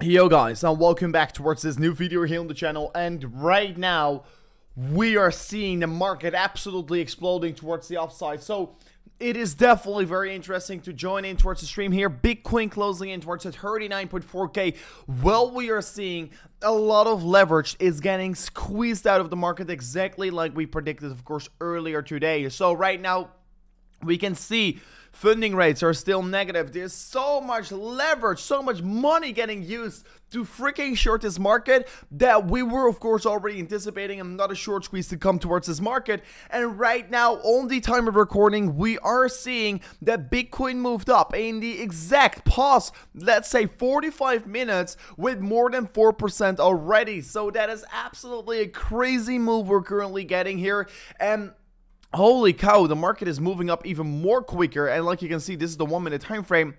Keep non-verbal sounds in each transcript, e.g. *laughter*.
Yo guys, and welcome back towards this new video here on the channel, and right now, we are seeing the market absolutely exploding towards the upside, so it is definitely very interesting to join in towards the stream here, Bitcoin closing in towards the 39.4k, while we are seeing a lot of leverage is getting squeezed out of the market exactly like we predicted, of course, earlier today, so right now, we can see funding rates are still negative. There's so much leverage, so much money getting used to freaking short this market that we were, of course, already anticipating another short squeeze to come towards this market. And right now, on the time of recording, we are seeing that Bitcoin moved up in the exact past, let's say 45 minutes with more than 4% already. So that is absolutely a crazy move we're currently getting here. And holy cow the market is moving up even more quicker and like you can see this is the one minute time frame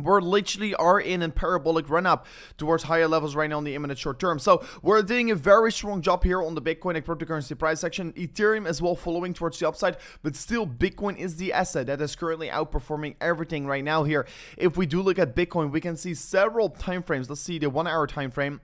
we're literally are in a parabolic run up towards higher levels right now in the imminent short term. So we're doing a very strong job here on the Bitcoin and cryptocurrency price section. Ethereum as well following towards the upside, but still Bitcoin is the asset that is currently outperforming everything right now here. If we do look at Bitcoin, we can see several time frames. Let's see the one hour time frame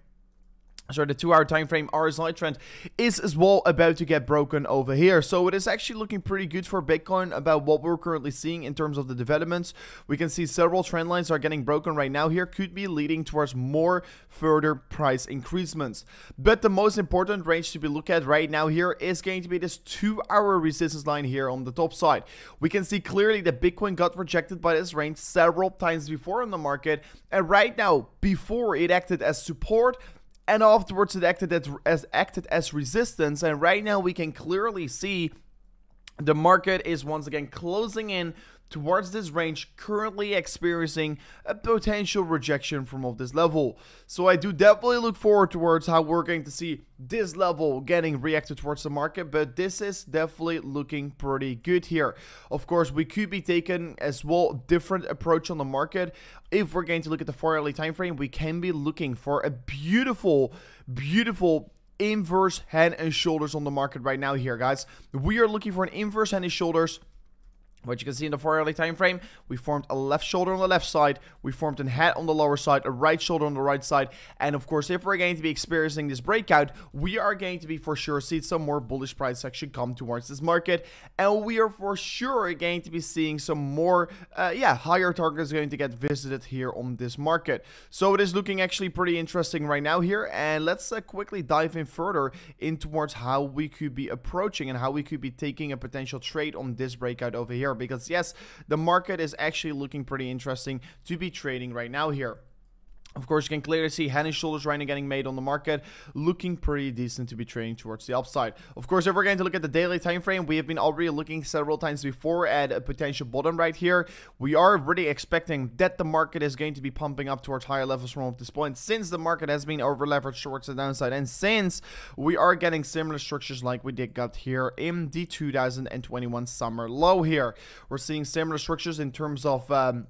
so the two hour time frame RSI trend is as well about to get broken over here. So it is actually looking pretty good for Bitcoin about what we're currently seeing in terms of the developments. We can see several trend lines are getting broken right now here, could be leading towards more further price increasements. But the most important range to be looked at right now here is going to be this two hour resistance line here on the top side. We can see clearly that Bitcoin got rejected by this range several times before in the market. And right now, before it acted as support, and afterwards it acted as, acted as resistance and right now we can clearly see the market is once again closing in towards this range currently experiencing a potential rejection from of this level. So I do definitely look forward towards how we're going to see this level getting reacted towards the market, but this is definitely looking pretty good here. Of course, we could be taking as well different approach on the market. If we're going to look at the 4 hourly time frame, we can be looking for a beautiful, beautiful inverse head and shoulders on the market right now here guys we are looking for an inverse head and shoulders what you can see in the 4 hourly time frame, we formed a left shoulder on the left side, we formed a head on the lower side, a right shoulder on the right side, and of course, if we're going to be experiencing this breakout, we are going to be for sure see some more bullish price action come towards this market, and we are for sure going to be seeing some more, uh, yeah, higher targets going to get visited here on this market. So it is looking actually pretty interesting right now here, and let's uh, quickly dive in further in towards how we could be approaching and how we could be taking a potential trade on this breakout over here because yes, the market is actually looking pretty interesting to be trading right now here. Of course, you can clearly see and shoulders right now getting made on the market, looking pretty decent to be trading towards the upside. Of course, if we're going to look at the daily time frame, we have been already looking several times before at a potential bottom right here. We are really expecting that the market is going to be pumping up towards higher levels from this point, since the market has been over leveraged towards the downside, and since we are getting similar structures like we did got here in the 2021 summer low here. We're seeing similar structures in terms of um,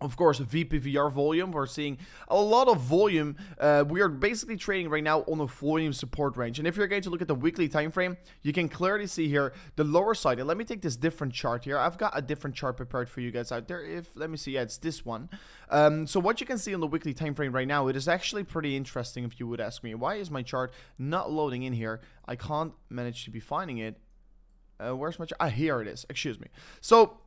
of course, VPVR volume. We're seeing a lot of volume. Uh, we are basically trading right now on a volume support range. And if you're going to look at the weekly time frame, you can clearly see here the lower side. And let me take this different chart here. I've got a different chart prepared for you guys out there. If let me see, yeah, it's this one. Um, so what you can see on the weekly time frame right now, it is actually pretty interesting. If you would ask me, why is my chart not loading in here? I can't manage to be finding it. Uh, where's my chart? Ah, here it is. Excuse me. So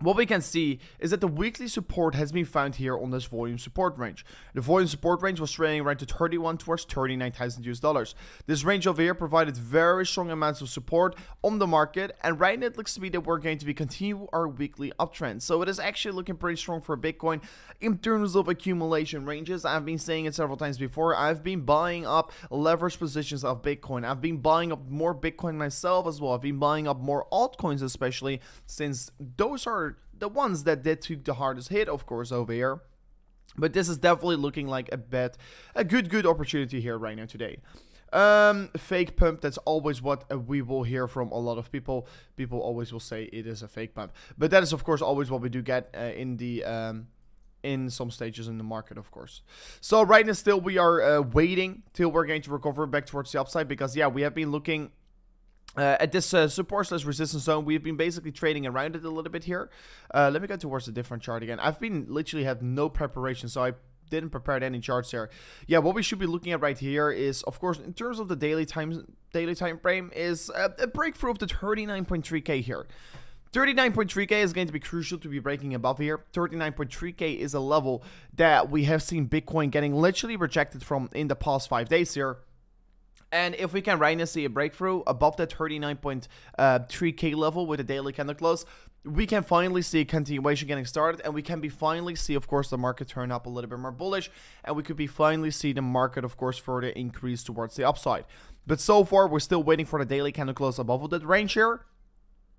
what we can see is that the weekly support has been found here on this volume support range. The volume support range was trading around to 31 towards 39,000 US dollars. This range over here provided very strong amounts of support on the market and right now it looks to be that we're going to be continue our weekly uptrend. So it is actually looking pretty strong for Bitcoin in terms of accumulation ranges. I've been saying it several times before. I've been buying up leverage positions of Bitcoin. I've been buying up more Bitcoin myself as well. I've been buying up more altcoins especially since those are the ones that did took the hardest hit, of course, over here. But this is definitely looking like a bet, a good, good opportunity here right now today. Um, fake pump, that's always what uh, we will hear from a lot of people. People always will say it is a fake pump. But that is, of course, always what we do get uh, in the... Um, in some stages in the market, of course. So right now, still, we are uh, waiting till we're going to recover back towards the upside because, yeah, we have been looking uh, at this uh, support slash resistance zone, we've been basically trading around it a little bit here. Uh, let me go towards a different chart again. I've been literally had no preparation, so I didn't prepare any charts here. Yeah, what we should be looking at right here is, of course, in terms of the daily time daily time frame, is a, a breakthrough of the 39.3k here. 39.3k is going to be crucial to be breaking above here. 39.3k is a level that we have seen Bitcoin getting literally rejected from in the past five days here. And if we can right now see a breakthrough above that 39.3k uh, level with a daily candle close, we can finally see a continuation getting started and we can be finally see of course the market turn up a little bit more bullish and we could be finally see the market of course further increase towards the upside. But so far we're still waiting for the daily candle close above that range here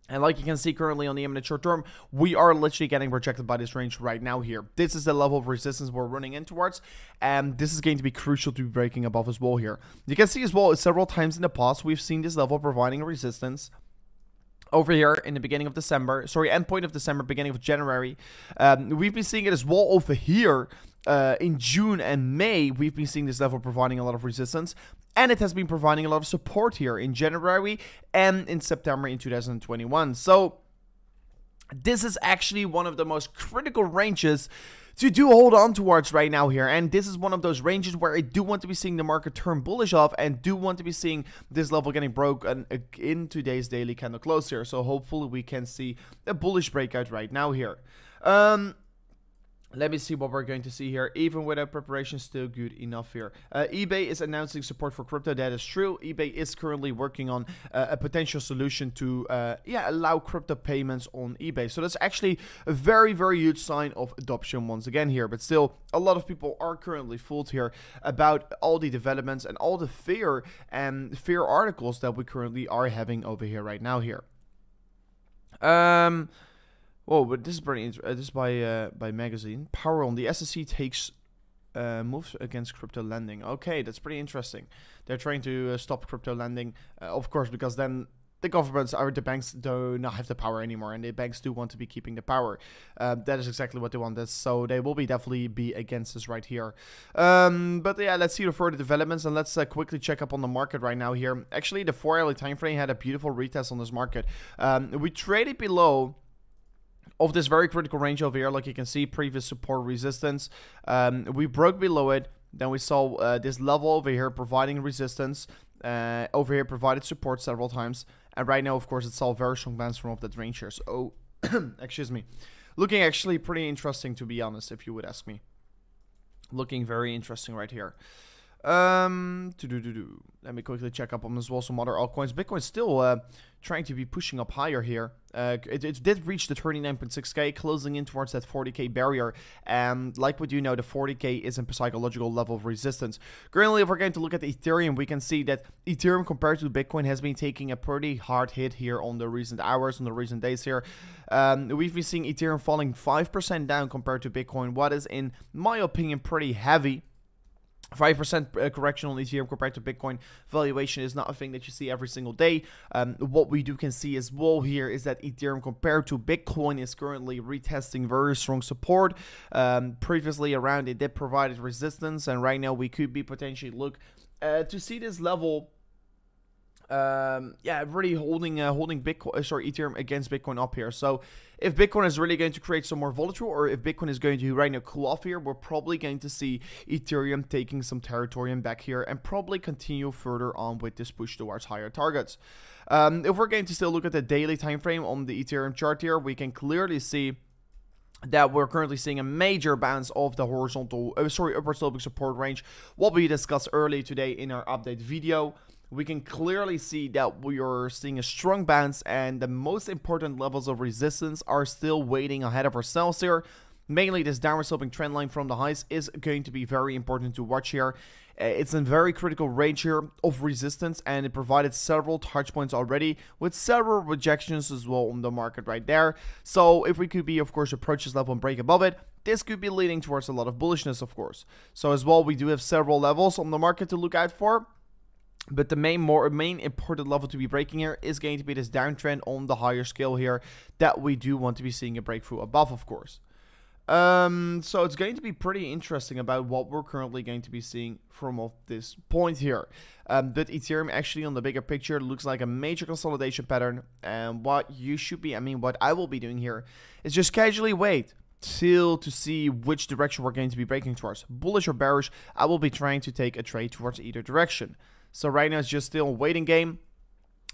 and like you can see currently on the imminent short term, we are literally getting rejected by this range right now here. This is the level of resistance we're running in towards, and this is going to be crucial to breaking above as well here. You can see as well, several times in the past, we've seen this level providing resistance over here in the beginning of December, sorry, endpoint of December, beginning of January. Um, we've been seeing it as well over here uh, in June and May, we've been seeing this level providing a lot of resistance, and it has been providing a lot of support here in January and in September in 2021. So, this is actually one of the most critical ranges to do hold on towards right now here. And this is one of those ranges where I do want to be seeing the market turn bullish off and do want to be seeing this level getting broken in today's daily candle close here. So hopefully we can see a bullish breakout right now here. Um, let me see what we're going to see here. Even without preparation, still good enough here. Uh, eBay is announcing support for crypto. That is true. eBay is currently working on uh, a potential solution to uh, yeah allow crypto payments on eBay. So that's actually a very very huge sign of adoption once again here. But still, a lot of people are currently fooled here about all the developments and all the fear and fear articles that we currently are having over here right now here. Um. Oh, but this is pretty interesting. Uh, this is by uh, by magazine. Power on the SEC takes uh, moves against crypto lending. Okay, that's pretty interesting. They're trying to uh, stop crypto lending, uh, of course, because then the governments or the banks do not have the power anymore, and the banks do want to be keeping the power. Uh, that is exactly what they want. This, so they will be definitely be against this right here. Um, but yeah, let's see the further developments, and let's uh, quickly check up on the market right now here. Actually, the four hourly time frame had a beautiful retest on this market. Um, we traded below of this very critical range over here, like you can see, previous support resistance. Um, we broke below it. Then we saw uh, this level over here providing resistance. Uh, over here provided support several times. And right now, of course, it's all very strong bands from off that range here. So, *coughs* excuse me. Looking actually pretty interesting, to be honest, if you would ask me. Looking very interesting right here. Um. Let me quickly check up on as well some other altcoins. Bitcoin still uh, trying to be pushing up higher here. Uh, it, it did reach the 39.6k, closing in towards that 40k barrier. And like we do know, the 40k is a psychological level of resistance. Currently, if we're going to look at Ethereum, we can see that Ethereum compared to Bitcoin has been taking a pretty hard hit here on the recent hours, on the recent days here. Um, we've been seeing Ethereum falling 5% down compared to Bitcoin, what is in my opinion pretty heavy. 5% uh, correction on Ethereum compared to Bitcoin valuation is not a thing that you see every single day. Um, what we do can see as well here is that Ethereum compared to Bitcoin is currently retesting very strong support. Um, previously around it did provide resistance and right now we could be potentially look uh, to see this level um, yeah, really holding uh, holding Bitcoin, uh, sorry, Ethereum against Bitcoin up here. So if Bitcoin is really going to create some more volatile, or if Bitcoin is going to right now cool off here, we're probably going to see Ethereum taking some territory and back here and probably continue further on with this push towards higher targets. Um, if we're going to still look at the daily time frame on the Ethereum chart here, we can clearly see that we're currently seeing a major bounce of the horizontal, uh, sorry, upper sloping support range, what we discussed earlier today in our update video we can clearly see that we are seeing a strong bounce and the most important levels of resistance are still waiting ahead of ourselves here. Mainly this downward sloping trend line from the highs is going to be very important to watch here. Uh, it's a very critical range here of resistance and it provided several touch points already with several rejections as well on the market right there. So if we could be of course approach this level and break above it, this could be leading towards a lot of bullishness of course. So as well we do have several levels on the market to look out for. But the main more main important level to be breaking here is going to be this downtrend on the higher scale here that we do want to be seeing a breakthrough above, of course. Um, so it's going to be pretty interesting about what we're currently going to be seeing from off this point here. Um, but Ethereum actually on the bigger picture looks like a major consolidation pattern. And what you should be, I mean, what I will be doing here is just casually wait till to see which direction we're going to be breaking towards. Bullish or bearish, I will be trying to take a trade towards either direction. So right now it's just still a waiting game.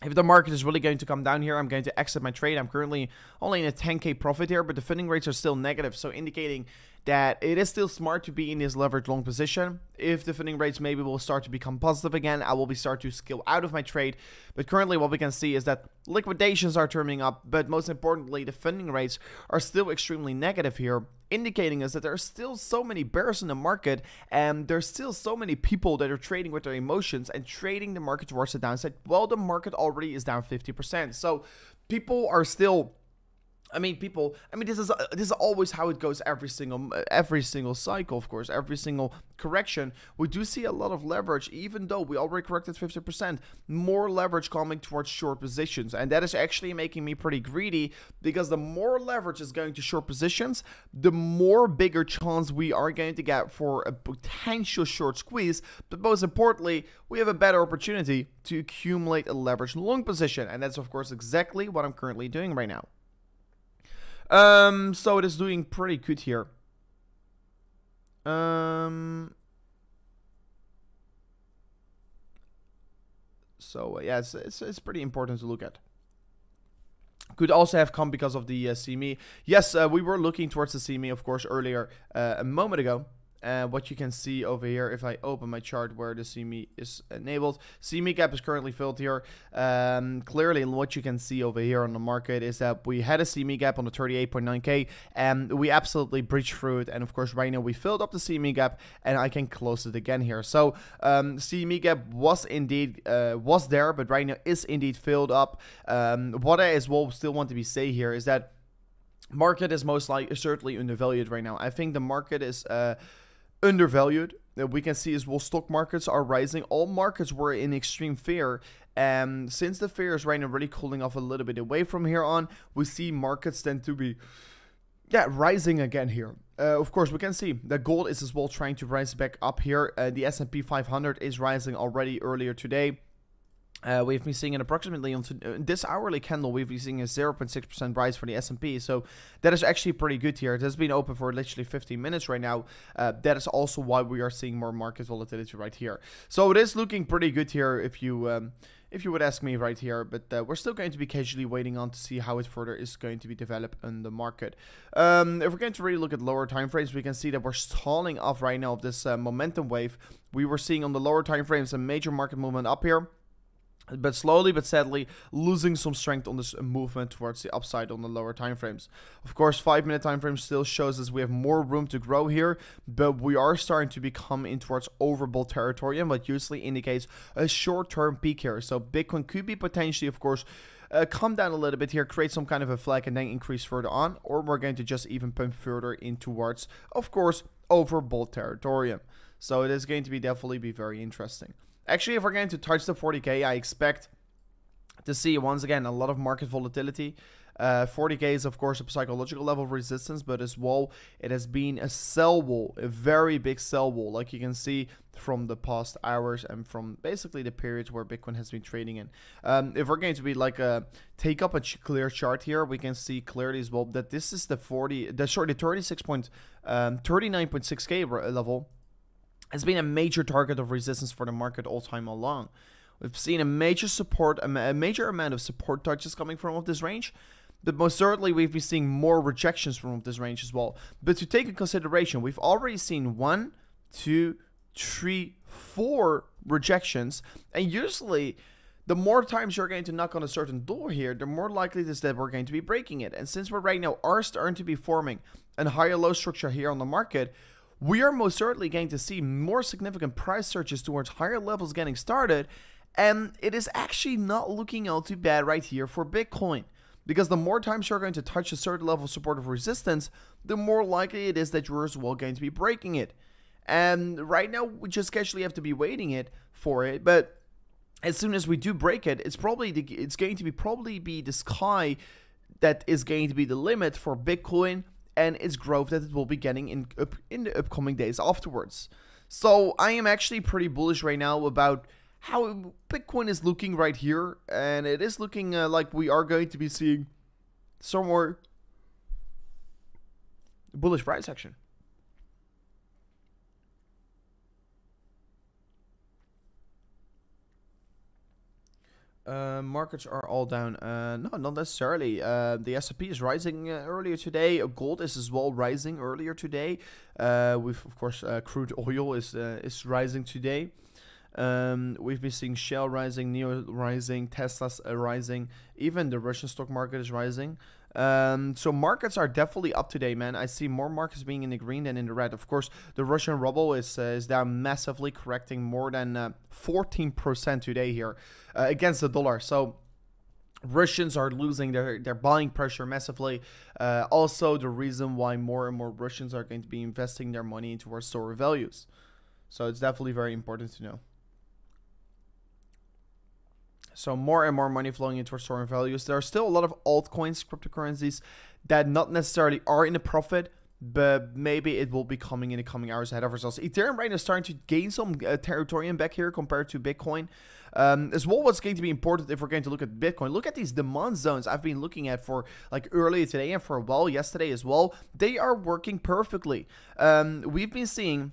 If the market is really going to come down here, I'm going to exit my trade. I'm currently only in a 10k profit here, but the funding rates are still negative, so indicating that it is still smart to be in this leverage long position. If the funding rates maybe will start to become positive again, I will be start to scale out of my trade. But currently what we can see is that liquidations are turning up, but most importantly, the funding rates are still extremely negative here, indicating us that there are still so many bears in the market and there's still so many people that are trading with their emotions and trading the market towards the downside while the market already is down 50%. So people are still I mean, people. I mean, this is uh, this is always how it goes every single every single cycle. Of course, every single correction, we do see a lot of leverage, even though we already corrected 50%. More leverage coming towards short positions, and that is actually making me pretty greedy because the more leverage is going to short positions, the more bigger chance we are going to get for a potential short squeeze. But most importantly, we have a better opportunity to accumulate a leverage long position, and that's of course exactly what I'm currently doing right now. Um, so it is doing pretty good here. Um, so uh, yeah, it's, it's, it's pretty important to look at. Could also have come because of the uh, CME. Yes, uh, we were looking towards the CME, of course, earlier uh, a moment ago. Uh, what you can see over here, if I open my chart where the CME is enabled, CME gap is currently filled here. Um, clearly, what you can see over here on the market is that we had a CME gap on the 38.9k, and we absolutely breached through it. And of course, right now we filled up the CME gap, and I can close it again here. So um, CME gap was indeed uh, was there, but right now is indeed filled up. Um, what I as well still want to be say here is that market is most likely certainly undervalued right now. I think the market is. Uh, undervalued. Uh, we can see as well stock markets are rising. All markets were in extreme fear. And since the fear is right now really cooling off a little bit away from here on, we see markets tend to be yeah, rising again here. Uh, of course, we can see that gold is as well trying to rise back up here. Uh, the S&P 500 is rising already earlier today. Uh, we've been seeing an approximately on uh, this hourly candle. We've been seeing a 0.6% rise for the S&P, so that is actually pretty good here. It has been open for literally 15 minutes right now. Uh, that is also why we are seeing more market volatility right here. So it is looking pretty good here if you um, if you would ask me right here. But uh, we're still going to be casually waiting on to see how it further is going to be developed in the market. Um, if we're going to really look at lower time frames, we can see that we're stalling off right now of this uh, momentum wave. We were seeing on the lower time frames a major market movement up here but slowly but steadily losing some strength on this movement towards the upside on the lower time frames. Of course, 5 minute time frame still shows us we have more room to grow here, but we are starting to become in towards overbought territory and what usually indicates a short-term peak here. So Bitcoin could be potentially, of course, uh, come down a little bit here, create some kind of a flag and then increase further on, or we're going to just even pump further in towards, of course, overbought territory. So it is going to be definitely be very interesting. Actually, if we're going to touch the 40k, I expect to see once again a lot of market volatility. Uh, 40k is of course a psychological level of resistance, but as well it has been a sell wall, a very big sell wall, like you can see from the past hours and from basically the periods where Bitcoin has been trading in. Um, if we're going to be like a take up a ch clear chart here, we can see clearly as well that this is the 40, the sorry, the 36 point, um, 39.6k level has been a major target of resistance for the market all time along. We've seen a major support, a major amount of support touches coming from of this range, but most certainly we've been seeing more rejections from this range as well. But to take in consideration, we've already seen one, two, three, four rejections, and usually the more times you're going to knock on a certain door here, the more likely it is that we're going to be breaking it. And since we're right now are starting to be forming a higher low structure here on the market, we are most certainly going to see more significant price surges towards higher levels getting started, and it is actually not looking all too bad right here for Bitcoin. Because the more times you're going to touch a certain level of support of resistance, the more likely it is that you're as well going to be breaking it. And right now, we just casually have to be waiting it for it. But as soon as we do break it, it's probably the, it's going to be probably be the sky that is going to be the limit for Bitcoin and its growth that it will be getting in up, in the upcoming days afterwards. So I am actually pretty bullish right now about how Bitcoin is looking right here, and it is looking uh, like we are going to be seeing some more bullish price action. Uh, markets are all down. Uh, no, not necessarily. Uh, the S&P is rising uh, earlier today. Gold is as well rising earlier today. Uh, with of course uh, crude oil is is rising today. Um, we've been seeing Shell rising, NIO rising, Tesla's rising. Even the Russian stock market is rising. Um, so markets are definitely up today, man. I see more markets being in the green than in the red. Of course, the Russian ruble is uh, is down massively, correcting more than uh, 14% today here uh, against the dollar. So Russians are losing their, their buying pressure massively. Uh, also, the reason why more and more Russians are going to be investing their money into our store values. So it's definitely very important to know. So more and more money flowing into our storing values. There are still a lot of altcoins, cryptocurrencies that not necessarily are in a profit, but maybe it will be coming in the coming hours ahead of ourselves. Ethereum right now is starting to gain some uh, territory back here compared to Bitcoin. Um, as well, what's going to be important if we're going to look at Bitcoin, look at these demand zones I've been looking at for like earlier today and for a while yesterday as well. They are working perfectly. Um, we've been seeing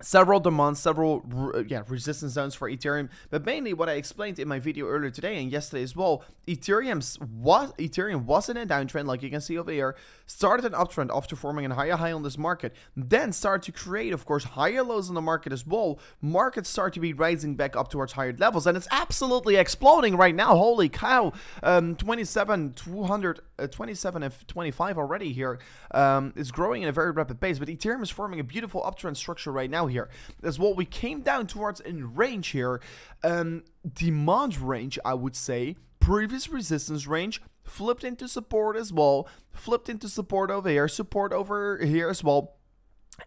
several demands, several uh, yeah resistance zones for Ethereum. But mainly, what I explained in my video earlier today and yesterday as well, Ethereum's was Ethereum was in a downtrend, like you can see over here, started an uptrend after forming a higher high on this market, then started to create, of course, higher lows on the market as well. Markets start to be rising back up towards higher levels, and it's absolutely exploding right now. Holy cow! Um, 27, 200, uh, 27 and 25 already here. Um, it's growing in a very rapid pace, but Ethereum is forming a beautiful uptrend structure right now here. As well, we came down towards in range here. Um, demand range, I would say. Previous resistance range flipped into support as well. Flipped into support over here. Support over here as well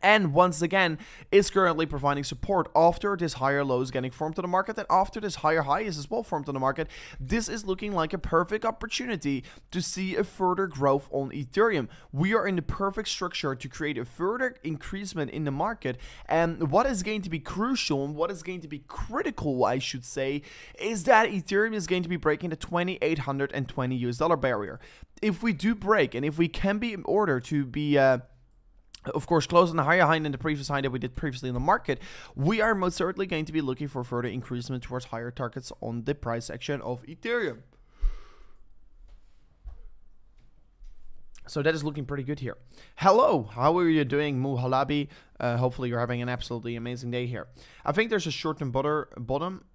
and once again is currently providing support after this higher low is getting formed to the market. And after this higher high is as well formed to the market this is looking like a perfect opportunity to see a further growth on ethereum. We are in the perfect structure to create a further increasement in the market. And what is going to be crucial and what is going to be critical i should say is that ethereum is going to be breaking the 2820 us dollar barrier. If we do break and if we can be in order to be uh, of course, closing the higher high than the previous high that we did previously in the market, we are most certainly going to be looking for further increasement towards higher targets on the price action of Ethereum. So that is looking pretty good here. Hello, how are you doing, Muhalabi? Uh, hopefully you're having an absolutely amazing day here. I think there's a short-term bottom.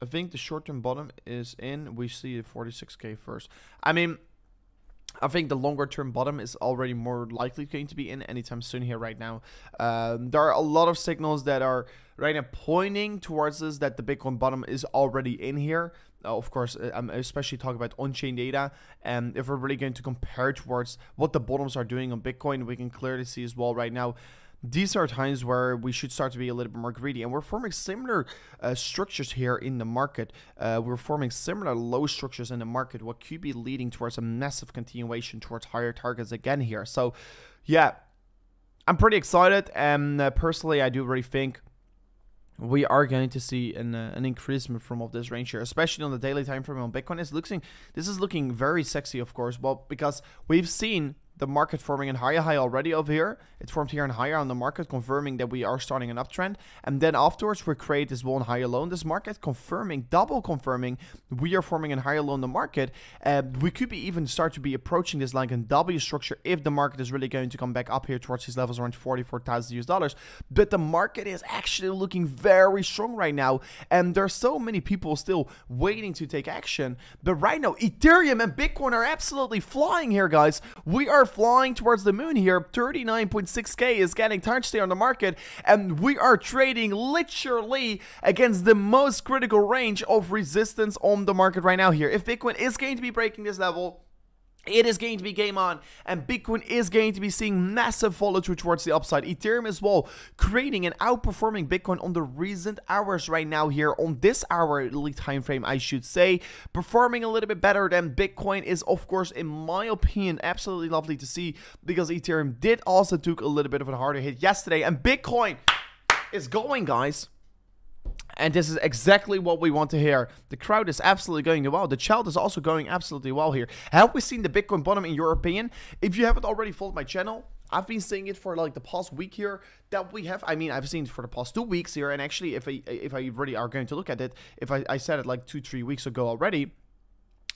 I think the short-term bottom is in. We see the 46k first. I mean, I think the longer term bottom is already more likely going to be in anytime soon here right now. Um, there are a lot of signals that are right now pointing towards us that the Bitcoin bottom is already in here. Uh, of course, uh, I'm especially talking about on-chain data. And if we're really going to compare towards what the bottoms are doing on Bitcoin, we can clearly see as well right now these are times where we should start to be a little bit more greedy. And we're forming similar uh, structures here in the market. Uh, we're forming similar low structures in the market, what could be leading towards a massive continuation towards higher targets again here. So, yeah, I'm pretty excited. And uh, personally, I do really think we are going to see an, uh, an increasement from of this range here, especially on the daily time frame on Bitcoin. It's looking, this is looking very sexy, of course, well, because we've seen the market forming a higher high already over here. It formed here and higher on the market, confirming that we are starting an uptrend. And then afterwards, we create this one higher low in this market, confirming, double confirming, we are forming a higher low in the market. Uh, we could be even start to be approaching this like a W structure if the market is really going to come back up here towards these levels around 44,000 US dollars. But the market is actually looking very strong right now. And there's so many people still waiting to take action. But right now, Ethereum and Bitcoin are absolutely flying here, guys. We are flying towards the moon here. 39.6k is getting touched here on the market, and we are trading literally against the most critical range of resistance on the market right now here. If Bitcoin is going to be breaking this level, it is going to be game on, and Bitcoin is going to be seeing massive through towards the upside. Ethereum as well, creating and outperforming Bitcoin on the recent hours right now here on this hourly time frame, I should say, performing a little bit better than Bitcoin is, of course, in my opinion, absolutely lovely to see because Ethereum did also took a little bit of a harder hit yesterday, and Bitcoin is going, guys. And this is exactly what we want to hear. The crowd is absolutely going well. The child is also going absolutely well here. Have we seen the Bitcoin bottom in your opinion? If you haven't already followed my channel, I've been saying it for like the past week here that we have. I mean, I've seen it for the past two weeks here, and actually, if I if I really are going to look at it, if I, I said it like two three weeks ago already,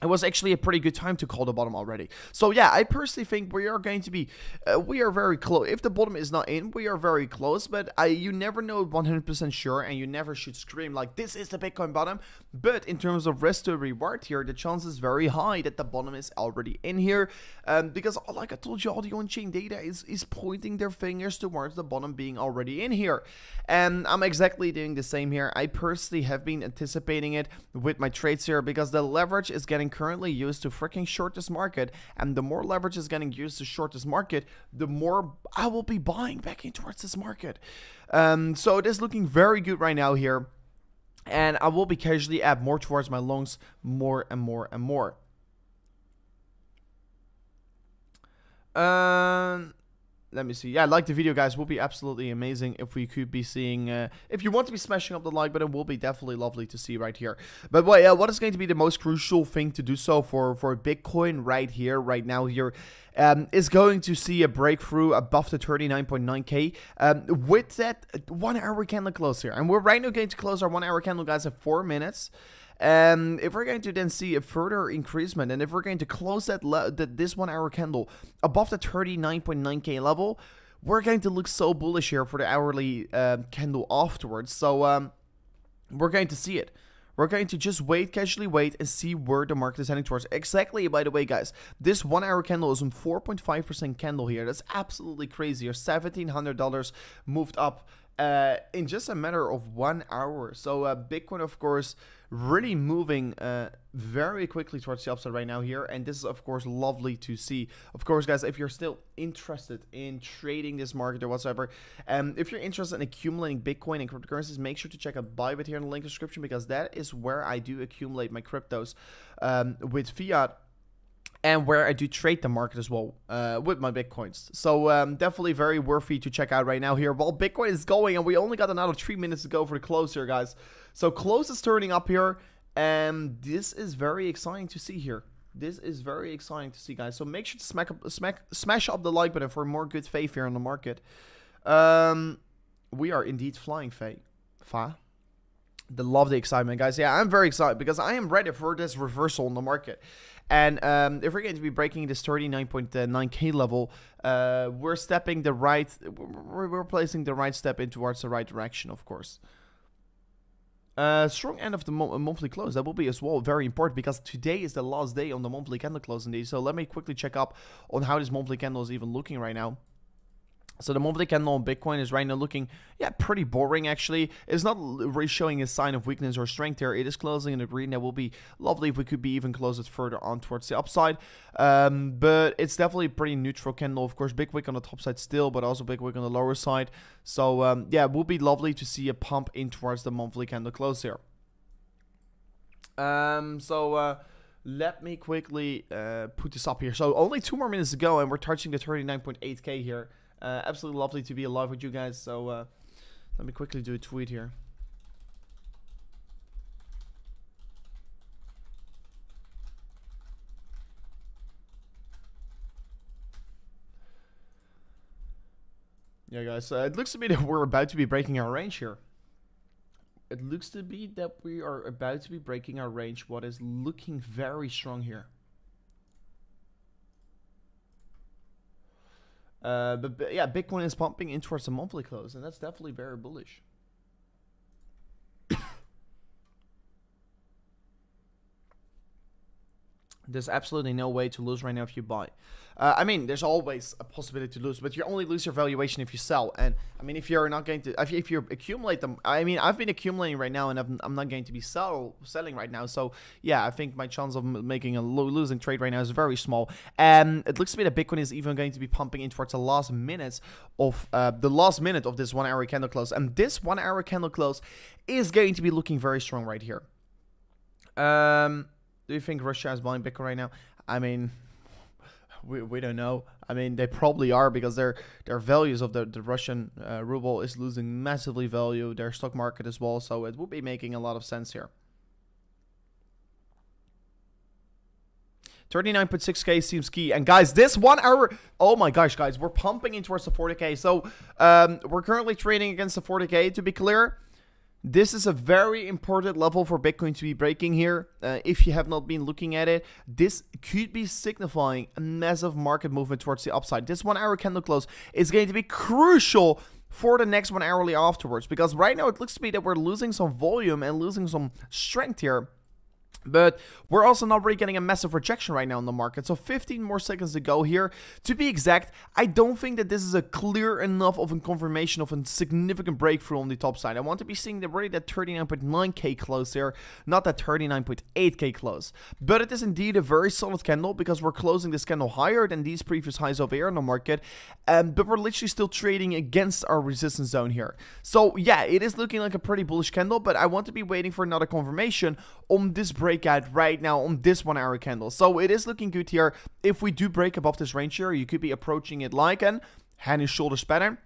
it was actually a pretty good time to call the bottom already. So yeah, I personally think we are going to be, uh, we are very close. If the bottom is not in, we are very close, but I, you never know 100% sure and you never should scream like this is the Bitcoin bottom. But in terms of risk to reward here, the chance is very high that the bottom is already in here. Um, because like I told you, all the on-chain data is, is pointing their fingers towards the bottom being already in here. And I'm exactly doing the same here. I personally have been anticipating it with my trades here because the leverage is getting currently used to freaking short this market. And the more leverage is getting used to short this market, the more I will be buying back in towards this market. Um, so it is looking very good right now here. And I will be casually add more towards my longs more and more and more. Um, let me see. Yeah, like the video, guys. Will be absolutely amazing if we could be seeing. Uh, if you want to be smashing up the like button, will be definitely lovely to see right here. But what, uh, what is going to be the most crucial thing to do so for for Bitcoin right here, right now here, um, is going to see a breakthrough above the 39.9k um, with that one hour candle close here, and we're right now going to close our one hour candle, guys, at four minutes. Um, if we're going to then see a further increasement, and if we're going to close that, that this one hour candle above the 39.9k level, we're going to look so bullish here for the hourly uh, candle afterwards. So um, we're going to see it. We're going to just wait, casually wait, and see where the market is heading towards. Exactly, by the way, guys, this one hour candle is on 4.5% candle here. That's absolutely crazy. Or $1,700 moved up uh, in just a matter of one hour. So uh, Bitcoin, of course, really moving uh, very quickly towards the upside right now here. And this is, of course, lovely to see. Of course, guys, if you're still interested in trading this market or whatsoever, um, if you're interested in accumulating Bitcoin and cryptocurrencies, make sure to check out Bybit here in the link description because that is where I do accumulate my cryptos um, with fiat and where I do trade the market as well uh, with my bitcoins. So um, definitely very worthy to check out right now here. While Bitcoin is going, and we only got another three minutes to go for the close here, guys. So close is turning up here, and this is very exciting to see here. This is very exciting to see, guys. So make sure to smack up, smack, smash up the like button for more good faith here on the market. Um, we are indeed flying, Faye. Fa. The love the excitement, guys. Yeah, I'm very excited because I am ready for this reversal in the market. And um, if we're going to be breaking this 39.9k level, uh, we're stepping the right, we're, placing the right step in towards the right direction, of course. Uh, strong end of the mo monthly close. That will be as well very important because today is the last day on the monthly candle closing day. So let me quickly check up on how this monthly candle is even looking right now. So the monthly candle on Bitcoin is right now looking, yeah, pretty boring actually. It's not really showing a sign of weakness or strength here. It is closing in the green. That will be lovely if we could be even close it further on towards the upside. Um, but it's definitely a pretty neutral candle. Of course, big wick on the top side still, but also big wick on the lower side. So um, yeah, it would be lovely to see a pump in towards the monthly candle close here. Um, so uh, let me quickly uh, put this up here. So only two more minutes to go, and we're touching the 39.8k here. Uh, absolutely lovely to be alive with you guys. So uh, let me quickly do a tweet here. Yeah, guys, uh, it looks to me that we're about to be breaking our range here. It looks to be that we are about to be breaking our range, what is looking very strong here. Uh, but, but, yeah, Bitcoin is pumping in towards a monthly close, and that's definitely very bullish. There's absolutely no way to lose right now if you buy. Uh, I mean, there's always a possibility to lose, but you only lose your valuation if you sell. And I mean, if you're not going to, if if you accumulate them, I mean, I've been accumulating right now, and I'm, I'm not going to be sell selling right now. So yeah, I think my chance of making a losing trade right now is very small. And it looks to me that Bitcoin is even going to be pumping in towards the last minutes of uh, the last minute of this one hour candle close, and this one hour candle close is going to be looking very strong right here. Um do you think Russia is buying Bitcoin right now? I mean, we, we don't know. I mean, they probably are because their their values of the, the Russian uh, ruble is losing massively value, their stock market as well, so it would be making a lot of sense here. 39.6k seems key. And guys, this one hour, oh my gosh, guys, we're pumping in towards the 40k. So um, we're currently trading against the 40k, to be clear. This is a very important level for Bitcoin to be breaking here. Uh, if you have not been looking at it, this could be signifying a massive market movement towards the upside. This one hour candle close is going to be crucial for the next one hourly afterwards because right now it looks to me that we're losing some volume and losing some strength here but we're also not really getting a massive rejection right now in the market. So 15 more seconds to go here. To be exact, I don't think that this is a clear enough of a confirmation of a significant breakthrough on the top side. I want to be seeing the, really that 39.9k close here, not that 39.8k close. But it is indeed a very solid candle because we're closing this candle higher than these previous highs over here in the market. Um, but we're literally still trading against our resistance zone here. So yeah, it is looking like a pretty bullish candle, but I want to be waiting for another confirmation on this break breakout right now on this one hour candle. So it is looking good here. If we do break above this range here, you could be approaching it like an hand and shoulders pattern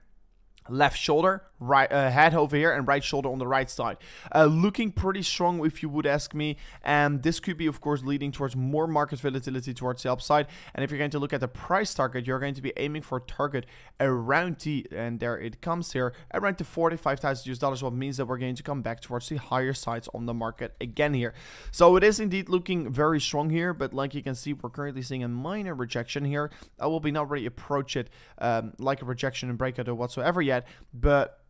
left shoulder, right uh, head over here, and right shoulder on the right side. Uh, looking pretty strong, if you would ask me. And this could be, of course, leading towards more market volatility towards the upside. And if you're going to look at the price target, you're going to be aiming for a target around the, and there it comes here, around the 45,000 US dollars, what means that we're going to come back towards the higher sides on the market again here. So it is indeed looking very strong here, but like you can see, we're currently seeing a minor rejection here. I will be not really approach it um, like a rejection and breakout or whatsoever yet, but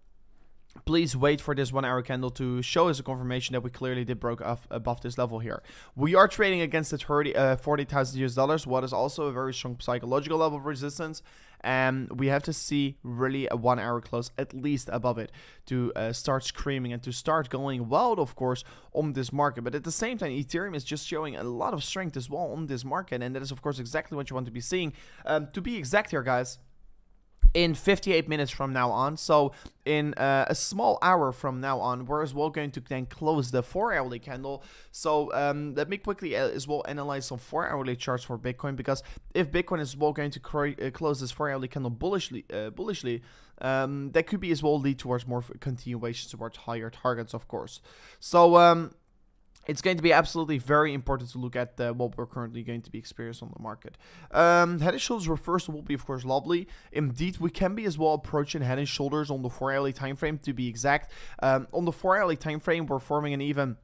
please wait for this one hour candle to show us a confirmation that we clearly did broke off above this level here. We are trading against the 30, uh, 40,000 US dollars, what is also a very strong psychological level of resistance. And we have to see really a one hour close at least above it to uh, start screaming and to start going wild, of course, on this market. But at the same time, Ethereum is just showing a lot of strength as well on this market. And that is, of course, exactly what you want to be seeing. Um, to be exact here, guys in 58 minutes from now on. So in uh, a small hour from now on, we're as well going to then close the 4 hourly candle. So um, let me quickly uh, as well analyze some 4 hourly charts for Bitcoin because if Bitcoin is well going to uh, close this 4 hourly candle bullishly, uh, bullishly um, that could be as well lead towards more continuation towards higher targets, of course. So um, it's going to be absolutely very important to look at uh, what we're currently going to be experiencing on the market. Um, head and shoulders reversal will be, of course, lovely. Indeed, we can be as well approaching head and shoulders on the 4 hourly time frame to be exact. Um, on the 4 hourly time frame, we're forming an even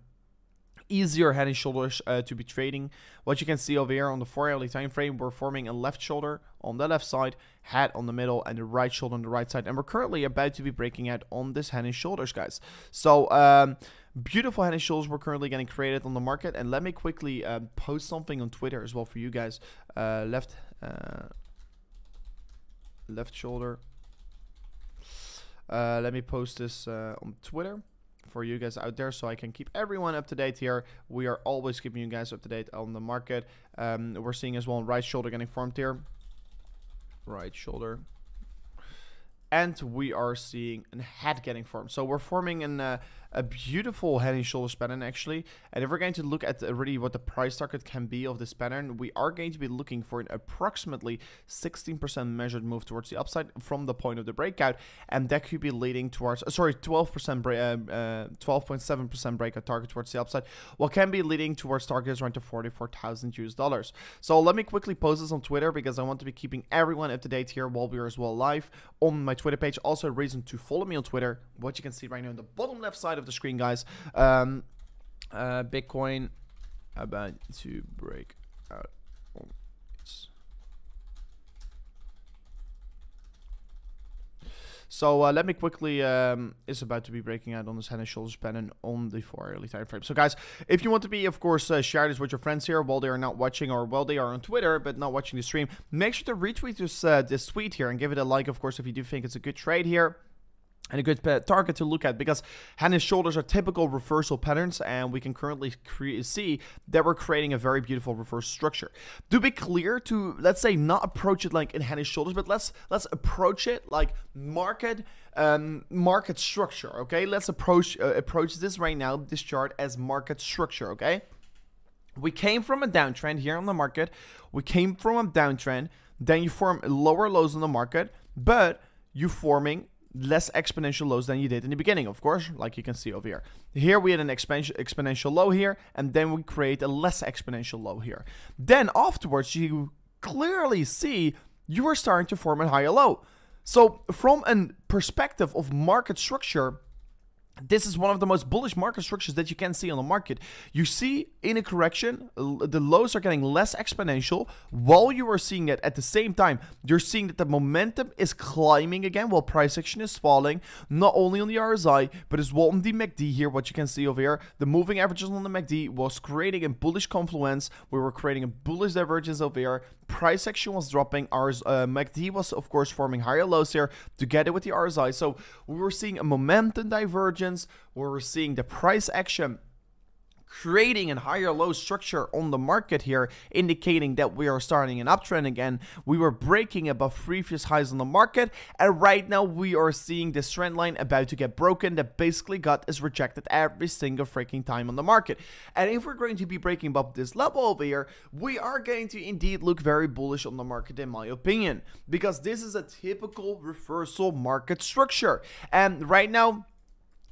easier head and shoulders uh, to be trading. What you can see over here on the 4 hourly time frame, we're forming a left shoulder on the left side, head on the middle, and the right shoulder on the right side. And we're currently about to be breaking out on this head and shoulders, guys. So, um, beautiful head and shoulders we're currently getting created on the market. And let me quickly uh, post something on Twitter as well for you guys. Uh, left, uh, left shoulder. Uh, let me post this uh, on Twitter for you guys out there so I can keep everyone up to date here. We are always keeping you guys up to date on the market. Um, we're seeing as well right shoulder getting formed here. Right shoulder. And we are seeing a head getting formed. So we're forming an, uh, a beautiful head and shoulders pattern actually. And if we're going to look at really what the price target can be of this pattern, we are going to be looking for an approximately 16% measured move towards the upside from the point of the breakout. And that could be leading towards, uh, sorry, 12%, 12.7% uh, uh, breakout target towards the upside. What can be leading towards targets around to 44,000 US dollars. So let me quickly post this on Twitter because I want to be keeping everyone up to date here while we are as well live on my Twitter page. Also a reason to follow me on Twitter, what you can see right now on the bottom left side of the screen, guys. Um, uh, Bitcoin about to break out So uh, let me quickly, um, about to be breaking out on this head and shoulders pattern on the 4 hourly time frame. So guys, if you want to be, of course, uh, share this with your friends here while they are not watching or while they are on Twitter but not watching the stream, make sure to retweet this, uh, this tweet here and give it a like, of course, if you do think it's a good trade here and a good target to look at because head and shoulders are typical reversal patterns and we can currently see that we're creating a very beautiful reverse structure. To be clear to let's say not approach it like in head and shoulders but let's let's approach it like market um, market structure okay? Let's approach uh, approach this right now this chart as market structure okay? We came from a downtrend here on the market. We came from a downtrend. Then you form lower lows in the market, but you forming less exponential lows than you did in the beginning, of course, like you can see over here. Here we had an exponential low here, and then we create a less exponential low here. Then afterwards, you clearly see you are starting to form a higher low. So from a perspective of market structure, this is one of the most bullish market structures that you can see on the market. You see in a correction, the lows are getting less exponential while you are seeing it at the same time, you're seeing that the momentum is climbing again while price action is falling, not only on the RSI, but as well on the MACD here, what you can see over here. The moving averages on the MACD was creating a bullish confluence. We were creating a bullish divergence over here. Price action was dropping. Our uh, MACD was, of course, forming higher lows here together with the RSI. So we were seeing a momentum divergence where we're seeing the price action creating a higher low structure on the market here, indicating that we are starting an uptrend again. We were breaking above previous highs on the market, and right now we are seeing this trend line about to get broken that basically got is rejected every single freaking time on the market. And if we're going to be breaking above this level over here, we are going to indeed look very bullish on the market in my opinion, because this is a typical reversal market structure. And right now,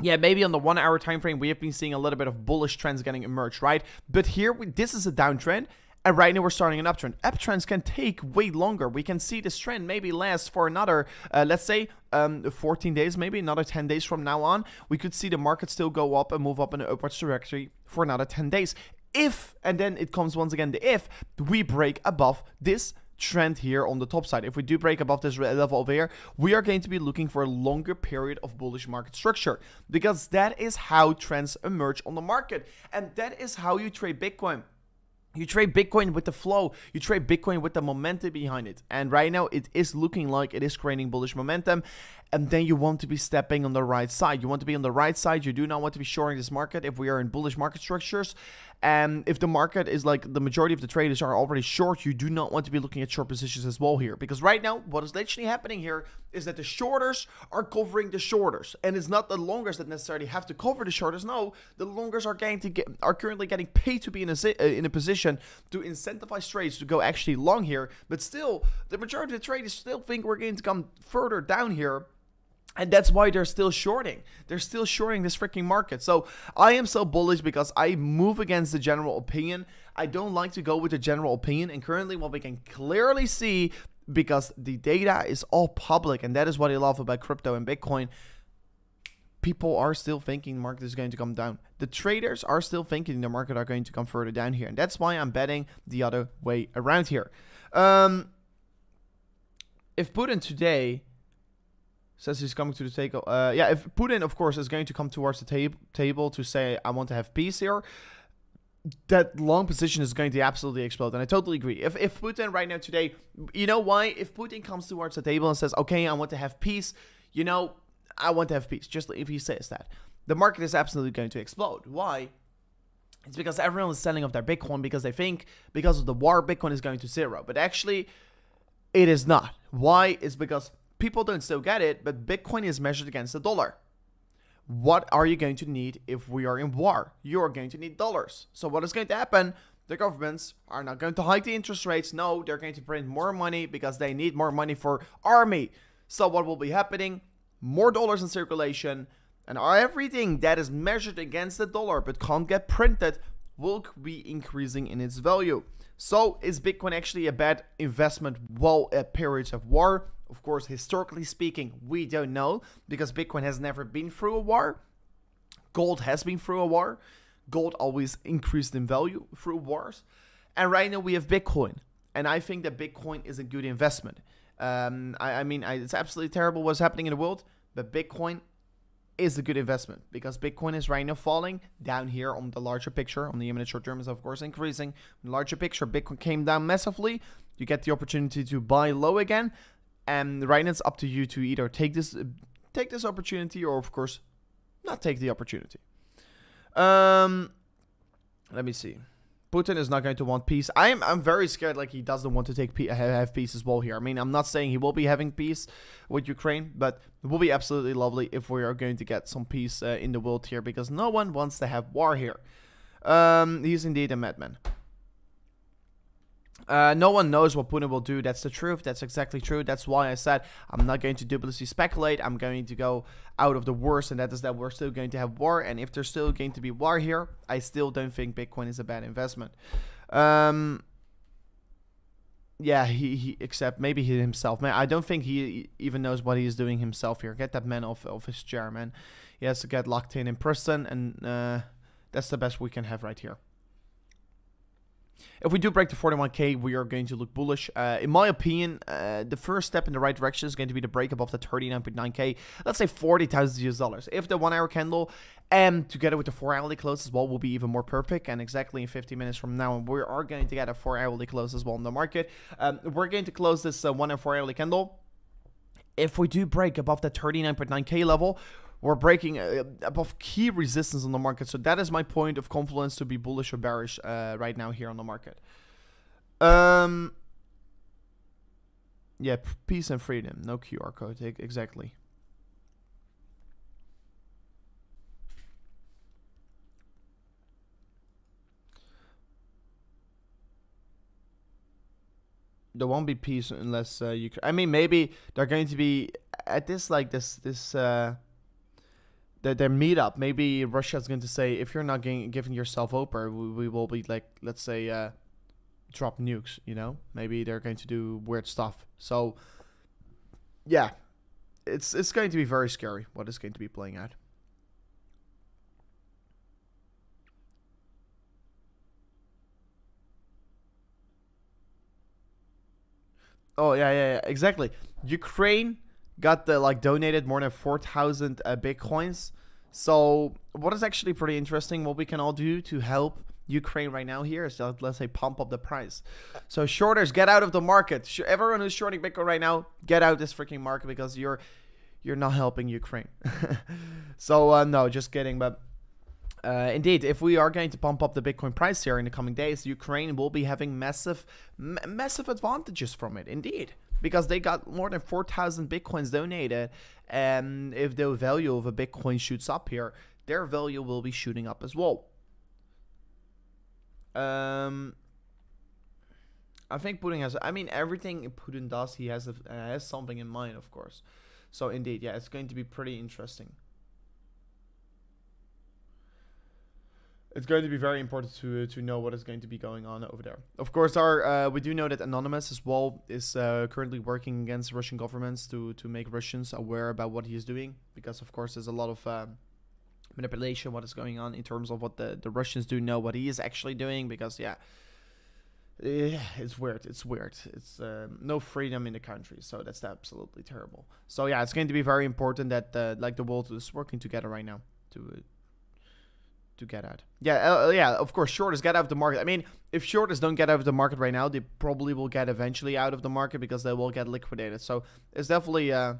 yeah, maybe on the one hour time frame, we have been seeing a little bit of bullish trends getting emerged, right? But here, we, this is a downtrend. And right now we're starting an uptrend. Uptrends can take way longer. We can see this trend maybe last for another, uh, let's say, um, 14 days, maybe another 10 days from now on. We could see the market still go up and move up in an upwards trajectory for another 10 days. If, and then it comes once again the if, we break above this trend here on the top side. If we do break above this level over here, we are going to be looking for a longer period of bullish market structure because that is how trends emerge on the market and that is how you trade Bitcoin. You trade Bitcoin with the flow. You trade Bitcoin with the momentum behind it. And right now, it is looking like it is creating bullish momentum and then you want to be stepping on the right side. You want to be on the right side. You do not want to be shorting this market if we are in bullish market structures. And if the market is like the majority of the traders are already short, you do not want to be looking at short positions as well here. Because right now, what is literally happening here is that the shorters are covering the shorters. And it's not the longers that necessarily have to cover the shorters. No, the longers are getting to get are currently getting paid to be in a uh, in a position to incentivize trades to go actually long here. But still, the majority of the traders still think we're going to come further down here and that's why they're still shorting. They're still shorting this freaking market. So I am so bullish because I move against the general opinion. I don't like to go with the general opinion. And currently, what we can clearly see, because the data is all public, and that is what I love about crypto and Bitcoin, people are still thinking the market is going to come down. The traders are still thinking the market are going to come further down here. And that's why I'm betting the other way around here. Um, if Putin today says he's coming to the table. Uh, yeah, if Putin, of course, is going to come towards the tab- table to say, I want to have peace here, that long position is going to absolutely explode. And I totally agree. If, if Putin right now today, you know why? If Putin comes towards the table and says, okay, I want to have peace, you know, I want to have peace, just if he says that, the market is absolutely going to explode. Why? It's because everyone is selling off their Bitcoin because they think because of the war, Bitcoin is going to zero. But actually, it is not. Why? It's because people don't still get it, but Bitcoin is measured against the dollar. What are you going to need if we are in war? You are going to need dollars. So what is going to happen? The governments are not going to hike the interest rates. No, they're going to print more money because they need more money for army. So what will be happening? More dollars in circulation and everything that is measured against the dollar but can't get printed will be increasing in its value. So is Bitcoin actually a bad investment while at periods of war? Of course, historically speaking, we don't know because Bitcoin has never been through a war. Gold has been through a war. Gold always increased in value through wars. And right now we have Bitcoin. And I think that Bitcoin is a good investment. Um, I, I, mean, I, it's absolutely terrible what's happening in the world, but Bitcoin is a good investment because Bitcoin is right now falling down here on the larger picture. On the imminent short term is of course increasing. The larger picture, Bitcoin came down massively. You get the opportunity to buy low again and right now it's up to you to either take this take this opportunity or of course not take the opportunity. Um, let me see. Putin is not going to want peace. I'm I'm very scared like he doesn't want to take have peace as well here. I mean, I'm not saying he will be having peace with Ukraine, but it will be absolutely lovely if we are going to get some peace uh, in the world here because no one wants to have war here. Um, he's indeed a madman. Uh, no one knows what Putin will do. That's the truth. That's exactly true. That's why I said I'm not going to dubiously speculate. I'm going to go out of the worst, and that is that we're still going to have war. And if there's still going to be war here, I still don't think Bitcoin is a bad investment. Um, yeah, he, he except maybe he himself. Man, I don't think he even knows what he's doing himself here. Get that man off, of his chair, man. He has to get locked in in prison, and uh, that's the best we can have right here. If we do break the 41k, we are going to look bullish. Uh, in my opinion, uh, the first step in the right direction is going to be to break above the 39.9k. Let's say 40,000 US dollars. If the one hour candle and together with the four hourly close as well will be even more perfect. And exactly in 50 minutes from now, we are going to get a four hourly close as well in the market. Um, we're going to close this uh, one and four hourly candle. If we do break above the 39.9k level, we're breaking uh, above key resistance on the market. So that is my point of confidence to be bullish or bearish uh, right now here on the market. Um, yeah, peace and freedom. No QR code. Exactly. there won't be peace unless uh, you. I mean, maybe they're going to be at this like this this uh, their, their meetup, maybe Russia's going to say, if you're not getting, giving yourself over, we, we will be like, let's say, uh, drop nukes. You know, maybe they're going to do weird stuff. So, yeah, it's it's going to be very scary what is going to be playing out. Oh yeah, yeah, yeah, exactly. Ukraine got the like donated more than 4,000 uh, bitcoins. So what is actually pretty interesting, what we can all do to help Ukraine right now here is let's say pump up the price. So shorters, get out of the market. Everyone who's shorting Bitcoin right now, get out this freaking market because you're you're not helping Ukraine. *laughs* so uh, no, just kidding. But uh, indeed, if we are going to pump up the Bitcoin price here in the coming days, Ukraine will be having massive, massive advantages from it. Indeed because they got more than 4,000 bitcoins donated. And if the value of a bitcoin shoots up here, their value will be shooting up as well. Um, I think Putin has. I mean, everything Putin does, he has a, uh, has something in mind, of course. So indeed, yeah, it's going to be pretty interesting. It's going to be very important to to know what is going to be going on over there. Of course, our uh, we do know that Anonymous as well is uh, currently working against Russian governments to to make Russians aware about what he is doing, because of course there's a lot of um, manipulation what is going on in terms of what the the Russians do know what he is actually doing, because yeah. Yeah, it's weird. It's weird. It's um, no freedom in the country, so that's absolutely terrible. So yeah, it's going to be very important that uh, like the world is working together right now to to get out. Yeah, uh, uh, yeah, of course, shorters get out of the market. I mean, if shorters don't get out of the market right now, they probably will get eventually out of the market because they will get liquidated. So it's definitely, uh,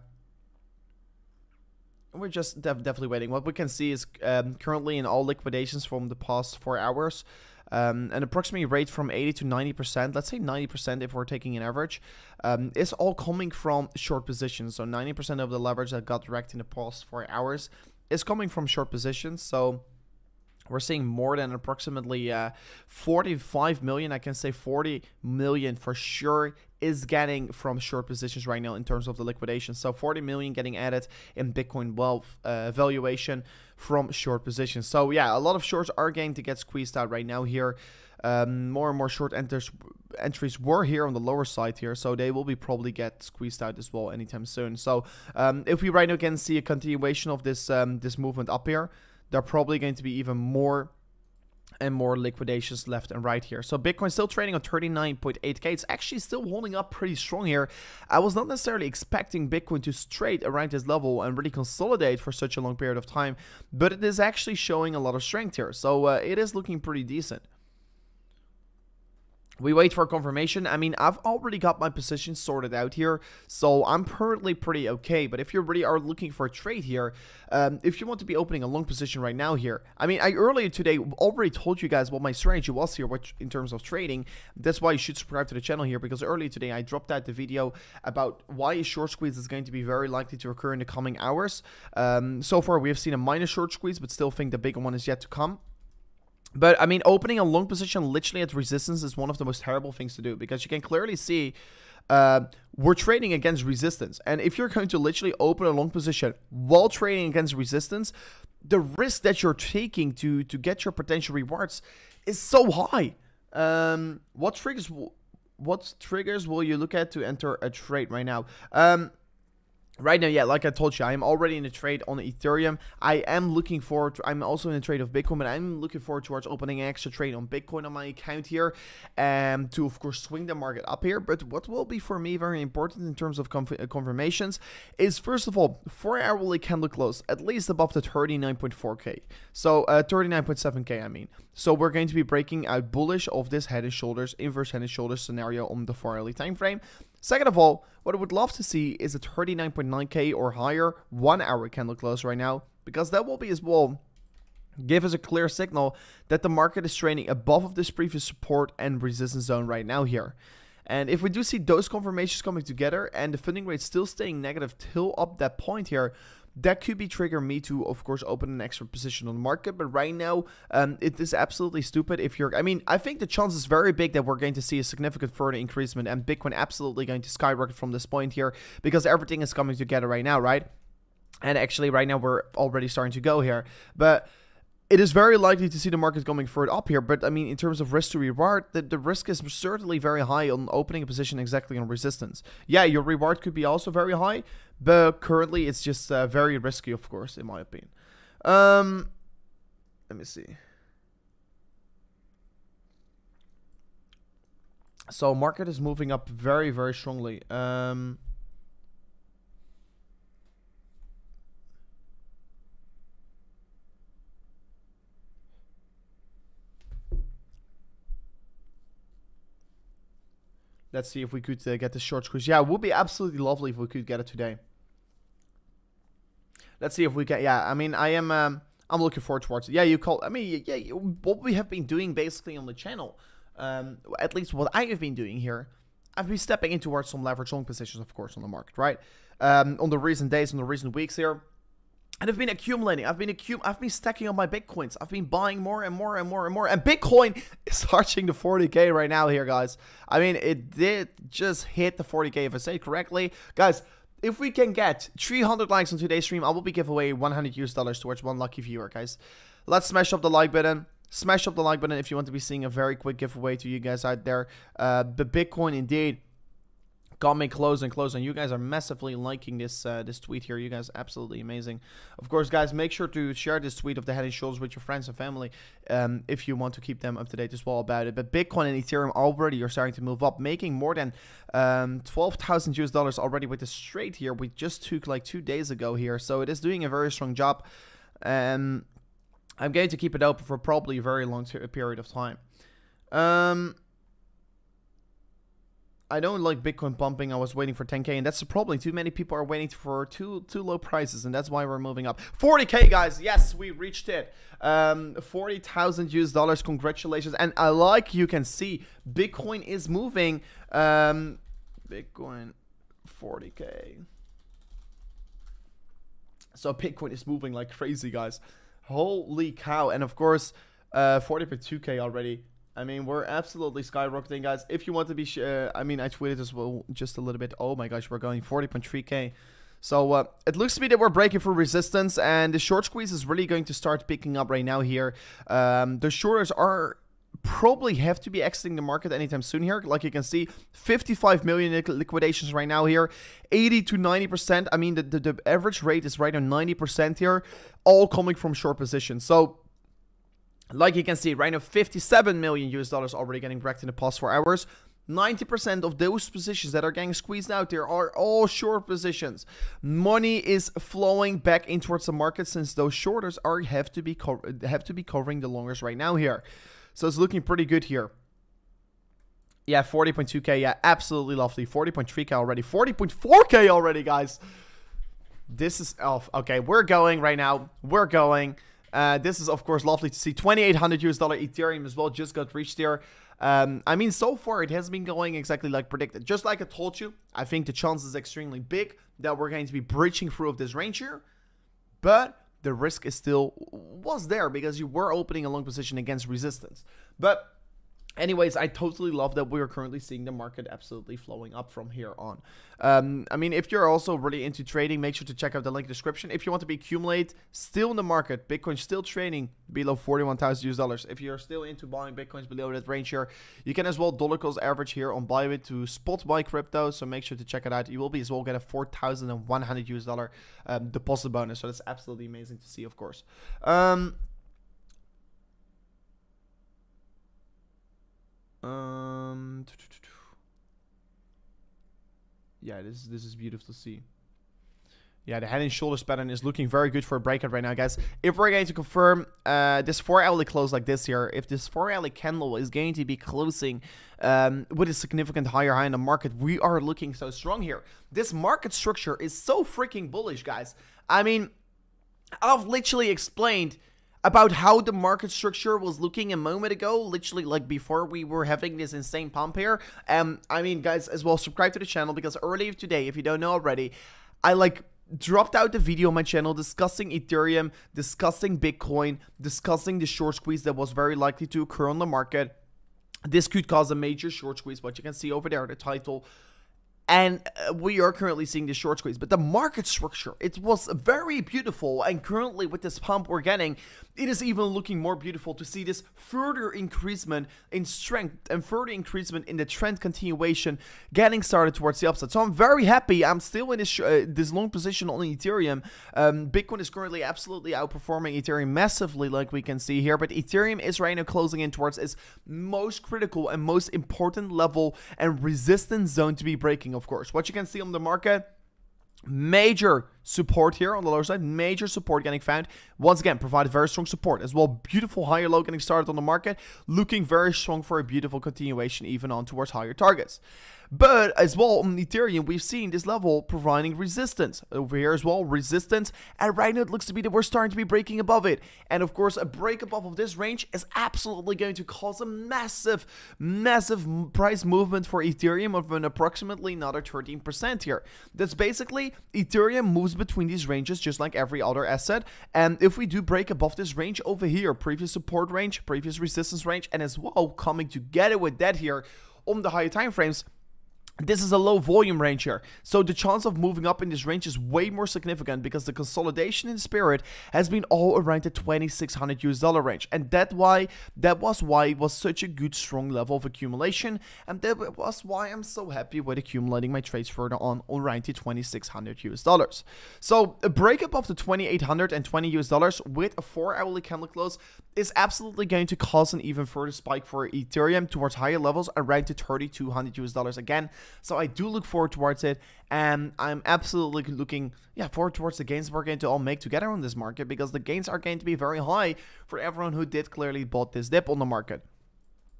we're just def definitely waiting. What we can see is um, currently in all liquidations from the past four hours, um, an approximate rate from 80 to 90%, let's say 90% if we're taking an average, um, is all coming from short positions. So 90% of the leverage that got wrecked in the past four hours is coming from short positions. So we're seeing more than approximately uh, 45 million. I can say 40 million for sure is getting from short positions right now in terms of the liquidation. So 40 million getting added in Bitcoin wealth uh, valuation from short positions. So yeah, a lot of shorts are going to get squeezed out right now here. Um, more and more short enters, entries were here on the lower side here, so they will be probably get squeezed out as well anytime soon. So um, if we right now can see a continuation of this um, this movement up here, there are probably going to be even more and more liquidations left and right here. So Bitcoin still trading on 39.8k. It's actually still holding up pretty strong here. I was not necessarily expecting Bitcoin to trade around this level and really consolidate for such a long period of time, but it is actually showing a lot of strength here. So uh, it is looking pretty decent we wait for confirmation. I mean, I've already got my position sorted out here, so I'm currently pretty okay. But if you really are looking for a trade here, um, if you want to be opening a long position right now here, I mean, I earlier today already told you guys what my strategy was here, which in terms of trading. That's why you should subscribe to the channel here, because earlier today I dropped out the video about why a short squeeze is going to be very likely to occur in the coming hours. Um, so far, we have seen a minor short squeeze, but still think the bigger one is yet to come. But I mean, opening a long position literally at resistance is one of the most terrible things to do because you can clearly see uh, we're trading against resistance. And if you're going to literally open a long position while trading against resistance, the risk that you're taking to to get your potential rewards is so high. Um, what triggers? What triggers will you look at to enter a trade right now? Um, Right now, yeah, like I told you, I am already in a trade on Ethereum. I am looking forward. To, I'm also in a trade of Bitcoin, but I'm looking forward towards opening an extra trade on Bitcoin on my account here, um, to of course swing the market up here. But what will be for me very important in terms of uh, confirmations is first of all, four hourly candle close at least above the 39.4k, so uh, 39.7k. I mean, so we're going to be breaking out bullish of this head and shoulders, inverse head and shoulders scenario on the four hourly time frame. Second of all, what I would love to see is a 39.9k or higher one hour candle close right now, because that will be as well give us a clear signal that the market is trading above of this previous support and resistance zone right now here. And if we do see those confirmations coming together and the funding rate still staying negative till up that point here, that could be trigger me to of course open an extra position on the market but right now um, it is absolutely stupid if you're i mean i think the chance is very big that we're going to see a significant further increasement and bitcoin absolutely going to skyrocket from this point here because everything is coming together right now right? And actually right now we're already starting to go here. But it is very likely to see the market coming further up here, but I mean, in terms of risk to reward, the, the risk is certainly very high on opening a position exactly on resistance. Yeah, your reward could be also very high, but currently it's just uh, very risky, of course, in my opinion. Um, let me see. So market is moving up very, very strongly. Um, Let's see if we could uh, get the short squeeze. Yeah, it would be absolutely lovely if we could get it today. Let's see if we can. Yeah, I mean, I am. Um, I'm looking forward towards it. Yeah, you call. I mean, yeah, what we have been doing basically on the channel, um, at least what I have been doing here, I've been stepping in towards some leverage long positions, of course, on the market, right? Um, on the recent days, on the recent weeks here, and I've been accumulating. I've been accum I've been stacking up my bitcoins. I've been buying more and more and more and more. And Bitcoin *laughs* is touching the 40k right now here, guys. I mean, it did just hit the 40k if I say correctly. Guys, if we can get 300 likes on today's stream, I will be giving away 100 US dollars towards one lucky viewer, guys. Let's smash up the like button. Smash up the like button if you want to be seeing a very quick giveaway to you guys out there. Uh, the Bitcoin indeed got me close and close and you guys are massively liking this uh, this tweet here. You guys absolutely amazing. Of course guys make sure to share this tweet of the head and shoulders with your friends and family um, if you want to keep them up to date as well about it. But bitcoin and ethereum already are starting to move up making more than um, 12,000 US dollars already with the straight here. We just took like two days ago here so it is doing a very strong job. And I'm going to keep it open for probably a very long period of time. Um I don't like Bitcoin pumping. I was waiting for 10k, and that's the problem. Too many people are waiting for too too low prices, and that's why we're moving up. 40k, guys. Yes, we reached it. Um, 40,000 US dollars. Congratulations. And I like you can see, Bitcoin is moving. Um, Bitcoin 40k. So Bitcoin is moving like crazy, guys. Holy cow! And of course, uh, 40.2k already. I mean, we're absolutely skyrocketing, guys. If you want to be, uh, I mean, I tweeted as well just a little bit. Oh my gosh, we're going 40.3k. So uh, it looks to me that we're breaking through resistance, and the short squeeze is really going to start picking up right now here. Um, the shorters are probably have to be exiting the market anytime soon here. Like you can see, 55 million liquidations right now here, 80 to 90%. I mean, the, the, the average rate is right on 90% here, all coming from short positions. So like you can see, right now, 57 million US dollars already getting wrecked in the past four hours. 90% of those positions that are getting squeezed out there are all short positions. Money is flowing back in towards the market since those shorters are have to be have to be covering the longers right now here. So it's looking pretty good here. Yeah, 40.2k. Yeah, absolutely lovely. 40.3k already. 40.4k already, guys. This is oh, okay. We're going right now. We're going. Uh, this is, of course, lovely to see. 2,800 US dollar Ethereum as well just got reached there. Um, I mean, so far it has been going exactly like predicted. Just like I told you, I think the chance is extremely big that we're going to be breaching through of this range here. But the risk is still was there because you were opening a long position against resistance. But anyways i totally love that we're currently seeing the market absolutely flowing up from here on. Um, i mean if you're also really into trading make sure to check out the link description. If you want to be accumulate still in the market bitcoin still trading below 41000 us dollars. If you're still into buying bitcoins below that range here you can as well dollar cost average here on bybit to spot buy crypto. So make sure to check it out. You will be as well get a 4100 us dollar um, deposit bonus. So that's absolutely amazing to see of course. Um, Um, yeah, this this is beautiful to see. Yeah, the head and shoulders pattern is looking very good for a breakout right now, guys. If we're going to confirm uh, this 4-hourly close like this here, if this 4-hourly candle is going to be closing um, with a significant higher high in the market, we are looking so strong here. This market structure is so freaking bullish, guys. I mean, I've literally explained about how the market structure was looking a moment ago, literally like before we were having this insane pump here. Um, I mean, guys, as well, subscribe to the channel because earlier today, if you don't know already, I like dropped out the video on my channel discussing Ethereum, discussing Bitcoin, discussing the short squeeze that was very likely to occur on the market. This could cause a major short squeeze, what you can see over there, the title and uh, we are currently seeing the short squeeze but the market structure it was very beautiful. And currently with this pump we're getting it is even looking more beautiful to see this further increasement in strength and further increasement in the trend continuation getting started towards the upside. So i'm very happy. I'm still in this uh, this long position on ethereum. Um, bitcoin is currently absolutely outperforming ethereum massively like we can see here but ethereum is right now closing in towards its most critical and most important level and resistance zone to be breaking of course. What you can see on the market, major support here on the lower side major support getting found. Once again provided very strong support as well. Beautiful higher low getting started on the market looking very strong for a beautiful continuation even on towards higher targets but as well on Ethereum, we've seen this level providing resistance. Over here as well, resistance. And right now it looks to be that we're starting to be breaking above it. And of course, a break above of this range is absolutely going to cause a massive, massive price movement for Ethereum of an approximately another 13% here. That's basically Ethereum moves between these ranges just like every other asset. And if we do break above this range over here, previous support range, previous resistance range, and as well coming together with that here on the higher time frames, this is a low volume range here, so the chance of moving up in this range is way more significant because the consolidation in spirit has been all around the 2600 US dollar range, and that why that was why it was such a good strong level of accumulation, and that was why I'm so happy with accumulating my trades further on around the 2600 US dollars. So a breakup of the 2820 US dollars with a 4 hourly candle close is absolutely going to cause an even further spike for Ethereum towards higher levels around the 3200 US dollars again. So I do look forward towards it, and I'm absolutely looking yeah forward towards the gains we're going to all make together on this market because the gains are going to be very high for everyone who did clearly bought this dip on the market.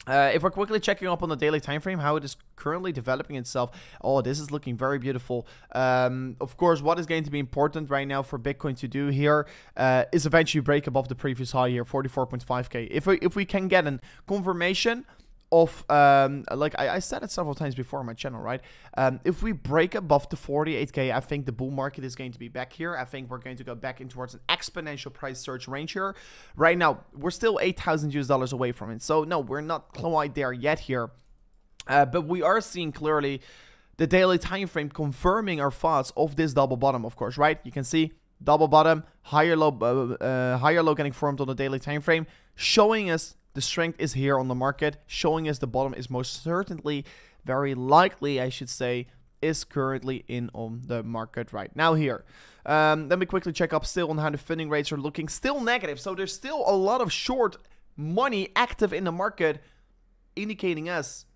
Uh, if we're quickly checking up on the daily time frame, how it is currently developing itself, oh, this is looking very beautiful. Um, of course, what is going to be important right now for Bitcoin to do here uh, is eventually break above the previous high here, 44.5k. If we if we can get a confirmation of um like I, I said it several times before on my channel right? Um if we break above the 48k i think the bull market is going to be back here. I think we're going to go back in towards an exponential price surge range here. Right now we're still 8000 us dollars away from it. So no we're not quite there yet here. Uh, but we are seeing clearly the daily time frame confirming our thoughts of this double bottom of course right? You can see double bottom higher low uh, uh, higher low getting formed on the daily time frame showing us the strength is here on the market, showing us the bottom is most certainly, very likely, I should say, is currently in on the market right now here. Um, let me quickly check up still on how the funding rates are looking. Still negative, so there's still a lot of short money active in the market, indicating us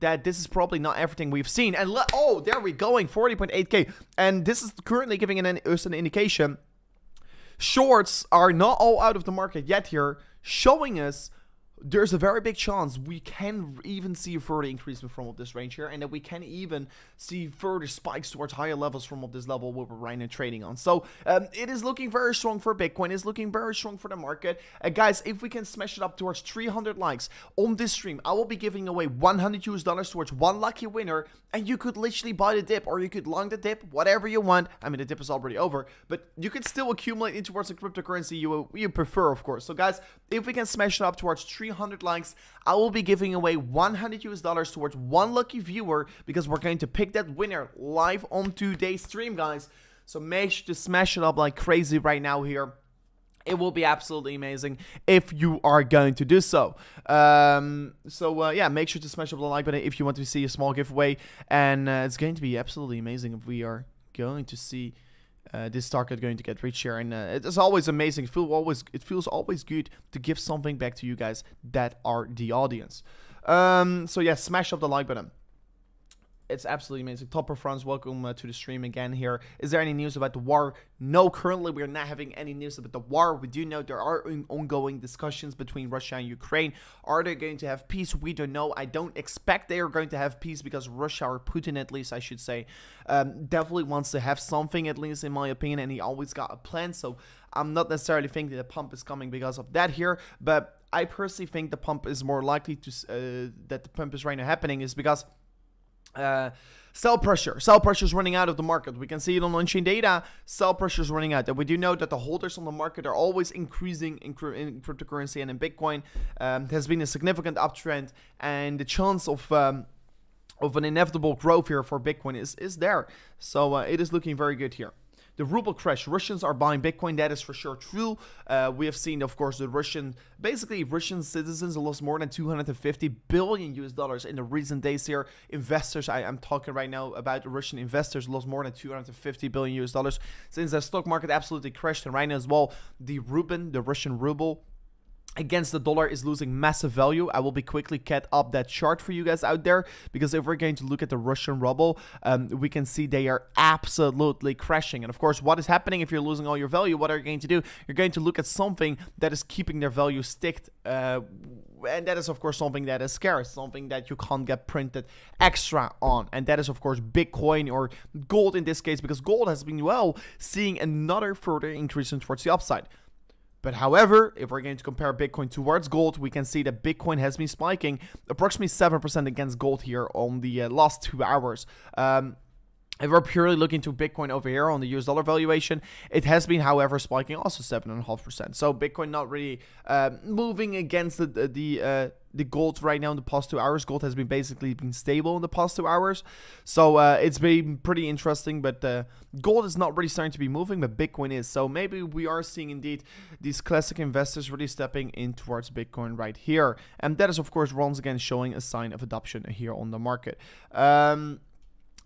that this is probably not everything we've seen. And oh, there we going, 40.8k. And this is currently giving an, us an indication. Shorts are not all out of the market yet here, showing us there's a very big chance we can even see a further increase from of this range here and that we can even see further spikes towards higher levels from of this level where we're right now trading on. So um, it is looking very strong for bitcoin it's looking very strong for the market. Uh, guys if we can smash it up towards 300 likes on this stream i will be giving away 100 us dollars towards one lucky winner and you could literally buy the dip or you could long the dip whatever you want. I mean the dip is already over but you could still accumulate in towards the cryptocurrency you you prefer of course. So guys if we can smash it up towards 300 likes, I will be giving away 100 US dollars towards one lucky viewer because we're going to pick that winner live on today's stream, guys. So make sure to smash it up like crazy right now here. It will be absolutely amazing if you are going to do so. Um, so uh, yeah, make sure to smash up the like button if you want to see a small giveaway, and uh, it's going to be absolutely amazing if we are going to see uh, this target is going to get here. And uh, it's always amazing. It feels always it feels always good to give something back to you guys that are the audience. Um, so yeah smash up the like button it's absolutely amazing. Topper Franz, welcome uh, to the stream again here. Is there any news about the war? No, currently we're not having any news about the war. We do know there are ongoing discussions between Russia and Ukraine. Are they going to have peace? We don't know. I don't expect they are going to have peace because Russia, or Putin at least, I should say, um, definitely wants to have something, at least in my opinion, and he always got a plan. So I'm not necessarily thinking the pump is coming because of that here, but I personally think the pump is more likely to, uh, that the pump is right now happening is because uh, sell pressure. Sell pressure is running out of the market. We can see it on on-chain data. Sell pressure is running out. And we do know that the holders on the market are always increasing in, in cryptocurrency and in Bitcoin. Um, has been a significant uptrend, and the chance of um, of an inevitable growth here for Bitcoin is is there. So uh, it is looking very good here the ruble crash. Russians are buying Bitcoin. That is for sure true. Uh, we have seen, of course, the Russian, basically Russian citizens lost more than 250 billion US dollars in the recent days here. Investors, I am talking right now about Russian investors lost more than 250 billion US dollars since the stock market absolutely crashed. And right now as well, the ruble, the Russian ruble, against the dollar is losing massive value. I will be quickly cut up that chart for you guys out there because if we're going to look at the Russian ruble, um, we can see they are absolutely crashing. And of course, what is happening if you're losing all your value? What are you going to do? You're going to look at something that is keeping their value sticked. Uh, and that is of course something that is scarce something that you can't get printed extra on and that is of course bitcoin or gold in this case because gold has been well seeing another further increase towards the upside but however, if we're going to compare Bitcoin towards gold, we can see that Bitcoin has been spiking approximately 7% against gold here on the uh, last two hours. Um, if we're purely looking to Bitcoin over here on the US dollar valuation, it has been, however, spiking also 7.5%. So Bitcoin not really uh, moving against the, the, uh, the gold right now in the past two hours. Gold has been basically been stable in the past two hours. So uh, it's been pretty interesting, but uh, gold is not really starting to be moving, but Bitcoin is. So maybe we are seeing indeed these classic investors really stepping in towards Bitcoin right here. And that is, of course, once again showing a sign of adoption here on the market. Um,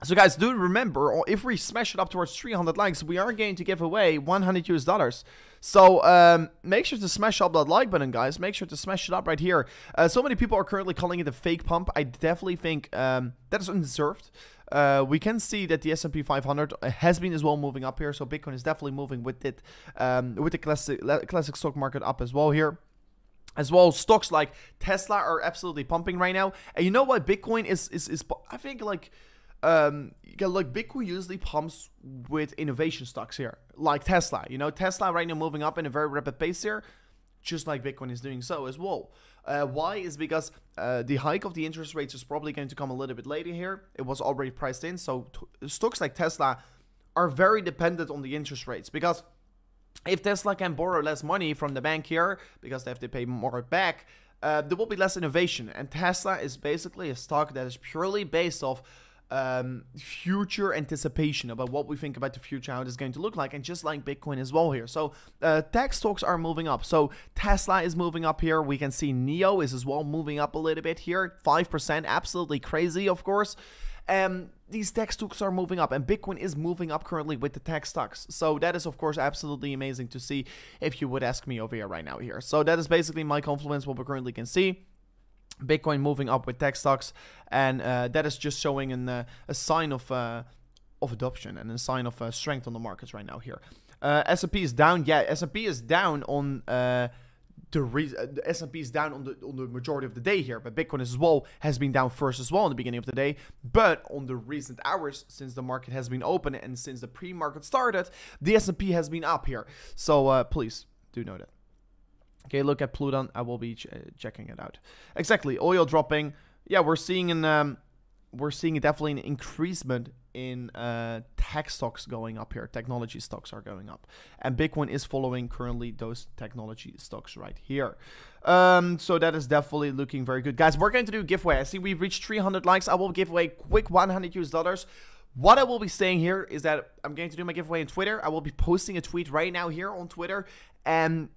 so guys, do remember, if we smash it up towards 300 likes, we are going to give away 100 US dollars. So um, make sure to smash up that like button, guys. Make sure to smash it up right here. Uh, so many people are currently calling it a fake pump. I definitely think um, that is undeserved. Uh, we can see that the S&P 500 has been as well moving up here. So Bitcoin is definitely moving with it, um, with the classic, classic stock market up as well here as well stocks like Tesla are absolutely pumping right now. And you know what? Bitcoin is is is I think like um, like Bitcoin usually pumps with innovation stocks here, like Tesla. You know, Tesla right now moving up in a very rapid pace here, just like Bitcoin is doing so as well. Uh, why is because uh, the hike of the interest rates is probably going to come a little bit later here. It was already priced in, so stocks like Tesla are very dependent on the interest rates because if Tesla can borrow less money from the bank here because they have to pay more back, uh, there will be less innovation. And Tesla is basically a stock that is purely based off um, future anticipation about what we think about the future, how it is going to look like, and just like Bitcoin as well here. So uh, tech stocks are moving up. So Tesla is moving up here. We can see NIO is as well moving up a little bit here, five percent, absolutely crazy, of course. Um, these tech stocks are moving up, and Bitcoin is moving up currently with the tech stocks. So that is, of course, absolutely amazing to see. If you would ask me over here right now here, so that is basically my confluence what we currently can see. Bitcoin moving up with tech stocks, and uh, that is just showing an, uh, a sign of uh, of adoption and a sign of uh, strength on the markets right now. Here, uh, S&P is down. Yeah, S&P is down on uh, the reason S&P is down on the on the majority of the day here, but Bitcoin as well has been down first as well in the beginning of the day. But on the recent hours, since the market has been open and since the pre-market started, the S&P has been up here. So please do know that. Okay, look at Pluton. I will be ch uh, checking it out. Exactly, oil dropping. Yeah, we're seeing an um, we're seeing definitely an increasement in uh, tech stocks going up here. Technology stocks are going up. And Bitcoin is following currently those technology stocks right here. Um, so that is definitely looking very good. Guys, we're going to do a giveaway. I see we've reached 300 likes. I will give away quick 100 US dollars. What I will be saying here is that I'm going to do my giveaway on Twitter. I will be posting a tweet right now here on Twitter. And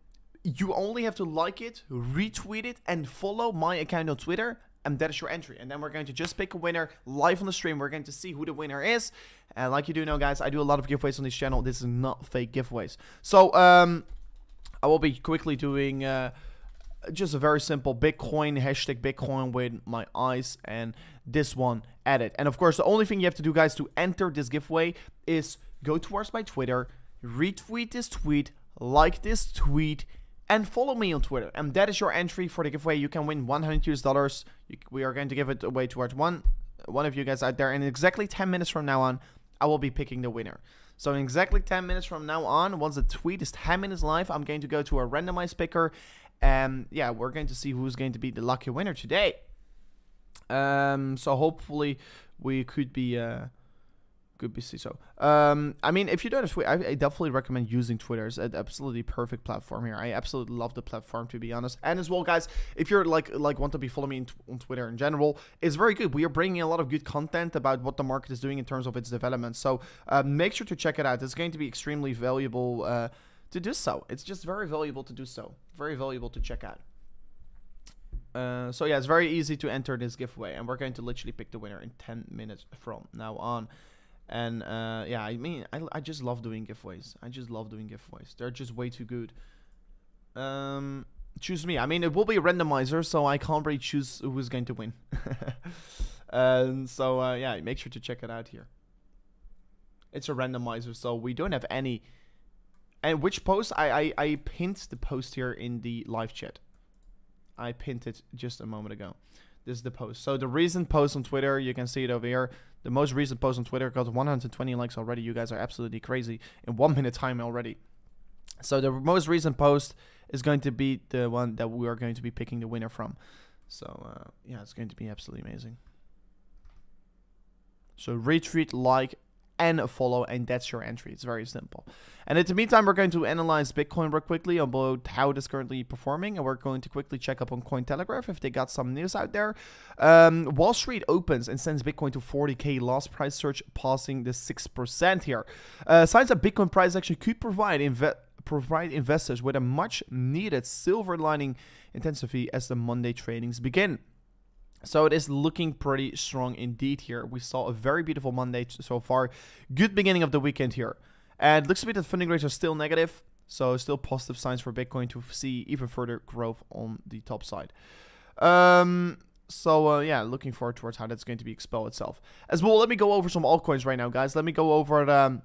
you only have to like it, retweet it, and follow my account on Twitter and that is your entry. And then we're going to just pick a winner live on the stream. We're going to see who the winner is. And like you do know, guys, I do a lot of giveaways on this channel. This is not fake giveaways. So, um, I will be quickly doing uh, just a very simple Bitcoin, hashtag Bitcoin with my eyes and this one added. And of course, the only thing you have to do, guys, to enter this giveaway is go towards my Twitter, retweet this tweet, like this tweet, and follow me on Twitter. And that is your entry for the giveaway. You can win 100 US dollars. We are going to give it away towards one one of you guys out there. And exactly 10 minutes from now on, I will be picking the winner. So in exactly 10 minutes from now on, once the tweet is 10 minutes live, I'm going to go to a randomized picker. And yeah, we're going to see who's going to be the lucky winner today. Um, so hopefully we could be... Uh, Good be So, um, I mean, if you don't have Twitter, I, I, definitely recommend using Twitter. It's an absolutely perfect platform here. I absolutely love the platform, to be honest. And as well, guys, if you're like like want to be following me on Twitter in general, it's very good. We are bringing a lot of good content about what the market is doing in terms of its development. So, uh, make sure to check it out. It's going to be extremely valuable uh, to do so. It's just very valuable to do so. Very valuable to check out. Uh, so yeah, it's very easy to enter this giveaway, and we're going to literally pick the winner in 10 minutes from now on. And uh, yeah, I mean, I, I just love doing giveaways. I just love doing giveaways. They're just way too good. Um, choose me. I mean, it will be a randomizer, so I can't really choose who's going to win. *laughs* and so uh, yeah, make sure to check it out here. It's a randomizer, so we don't have any. And which post? I, I, I pinned the post here in the live chat. I pinned it just a moment ago. This is the post. So the recent post on Twitter, you can see it over here. The most recent post on Twitter got 120 likes already. You guys are absolutely crazy in one *laughs* minute time already. So the most recent post is going to be the one that we are going to be picking the winner from. So uh, yeah, it's going to be absolutely amazing. So retweet, like, and a follow, and that's your entry. It's very simple. And in the meantime, we're going to analyze Bitcoin real quickly about how it is currently performing, and we're going to quickly check up on Cointelegraph if they got some news out there. Um, Wall Street opens and sends Bitcoin to 40k last price search, passing the 6% here. Uh, signs that Bitcoin price actually could provide provide investors with a much needed silver lining intensity as the Monday tradings begin. So it is looking pretty strong indeed here. We saw a very beautiful Monday so far. Good beginning of the weekend here. And looks to be that funding rates are still negative. So still positive signs for Bitcoin to see even further growth on the top side. Um, so uh, yeah, looking forward towards how that's going to be expel itself. As well, let me go over some altcoins right now, guys. Let me go over um,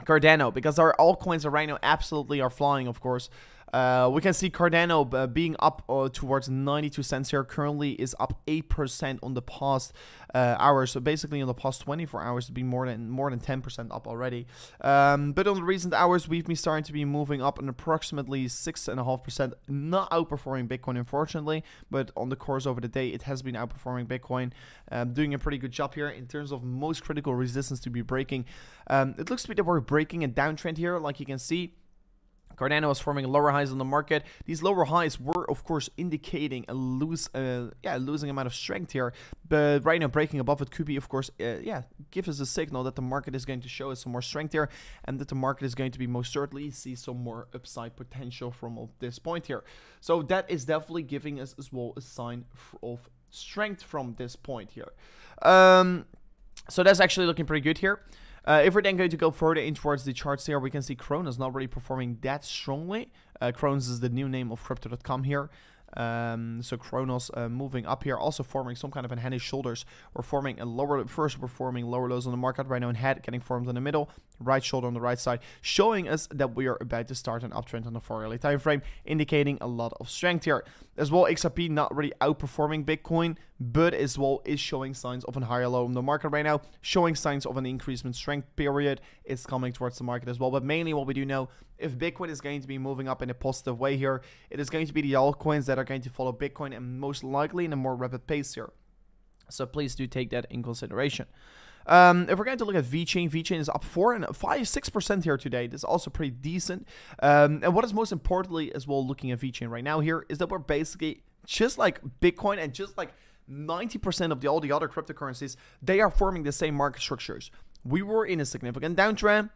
Cardano because our altcoins are right now absolutely are flying, of course. Uh, we can see Cardano uh, being up uh, towards 92 cents here. Currently is up 8% on the past uh, hours. So basically on the past 24 hours, be more than more than 10% up already. Um, but on the recent hours, we've been starting to be moving up an approximately 6.5%. Not outperforming Bitcoin, unfortunately. But on the course over the day, it has been outperforming Bitcoin. Um, doing a pretty good job here in terms of most critical resistance to be breaking. Um, it looks to be that we're breaking a downtrend here, like you can see. Cardano was forming lower highs on the market. These lower highs were, of course, indicating a loose, uh, yeah, losing amount of strength here. But right now, breaking above it could be, of course, uh, yeah, give us a signal that the market is going to show us some more strength here, and that the market is going to be most certainly see some more upside potential from this point here. So that is definitely giving us as well a sign of strength from this point here. Um, so that's actually looking pretty good here. Uh, if we're then going to go further in towards the charts here, we can see Cronos not really performing that strongly. Uh, Cronos is the new name of Crypto.com here. Um, so Cronos uh, moving up here, also forming some kind of a and shoulders. We're forming a lower, first we're forming lower lows on the market right now in head, getting formed in the middle. Right shoulder on the right side, showing us that we are about to start an uptrend on the 4 hourly time frame, indicating a lot of strength here. As well, XRP not really outperforming Bitcoin, but as well is showing signs of a higher low in the market right now, showing signs of an increase in strength period is coming towards the market as well. But mainly what we do know, if Bitcoin is going to be moving up in a positive way here, it is going to be the altcoins that are going to follow Bitcoin and most likely in a more rapid pace here. So please do take that in consideration. Um, if we're going to look at VeChain, VeChain is up four and five, six percent here today. This is also pretty decent. Um, and what is most importantly as well, looking at VeChain right now here, is that we're basically just like Bitcoin and just like 90% of the, all the other cryptocurrencies, they are forming the same market structures. We were in a significant downtrend.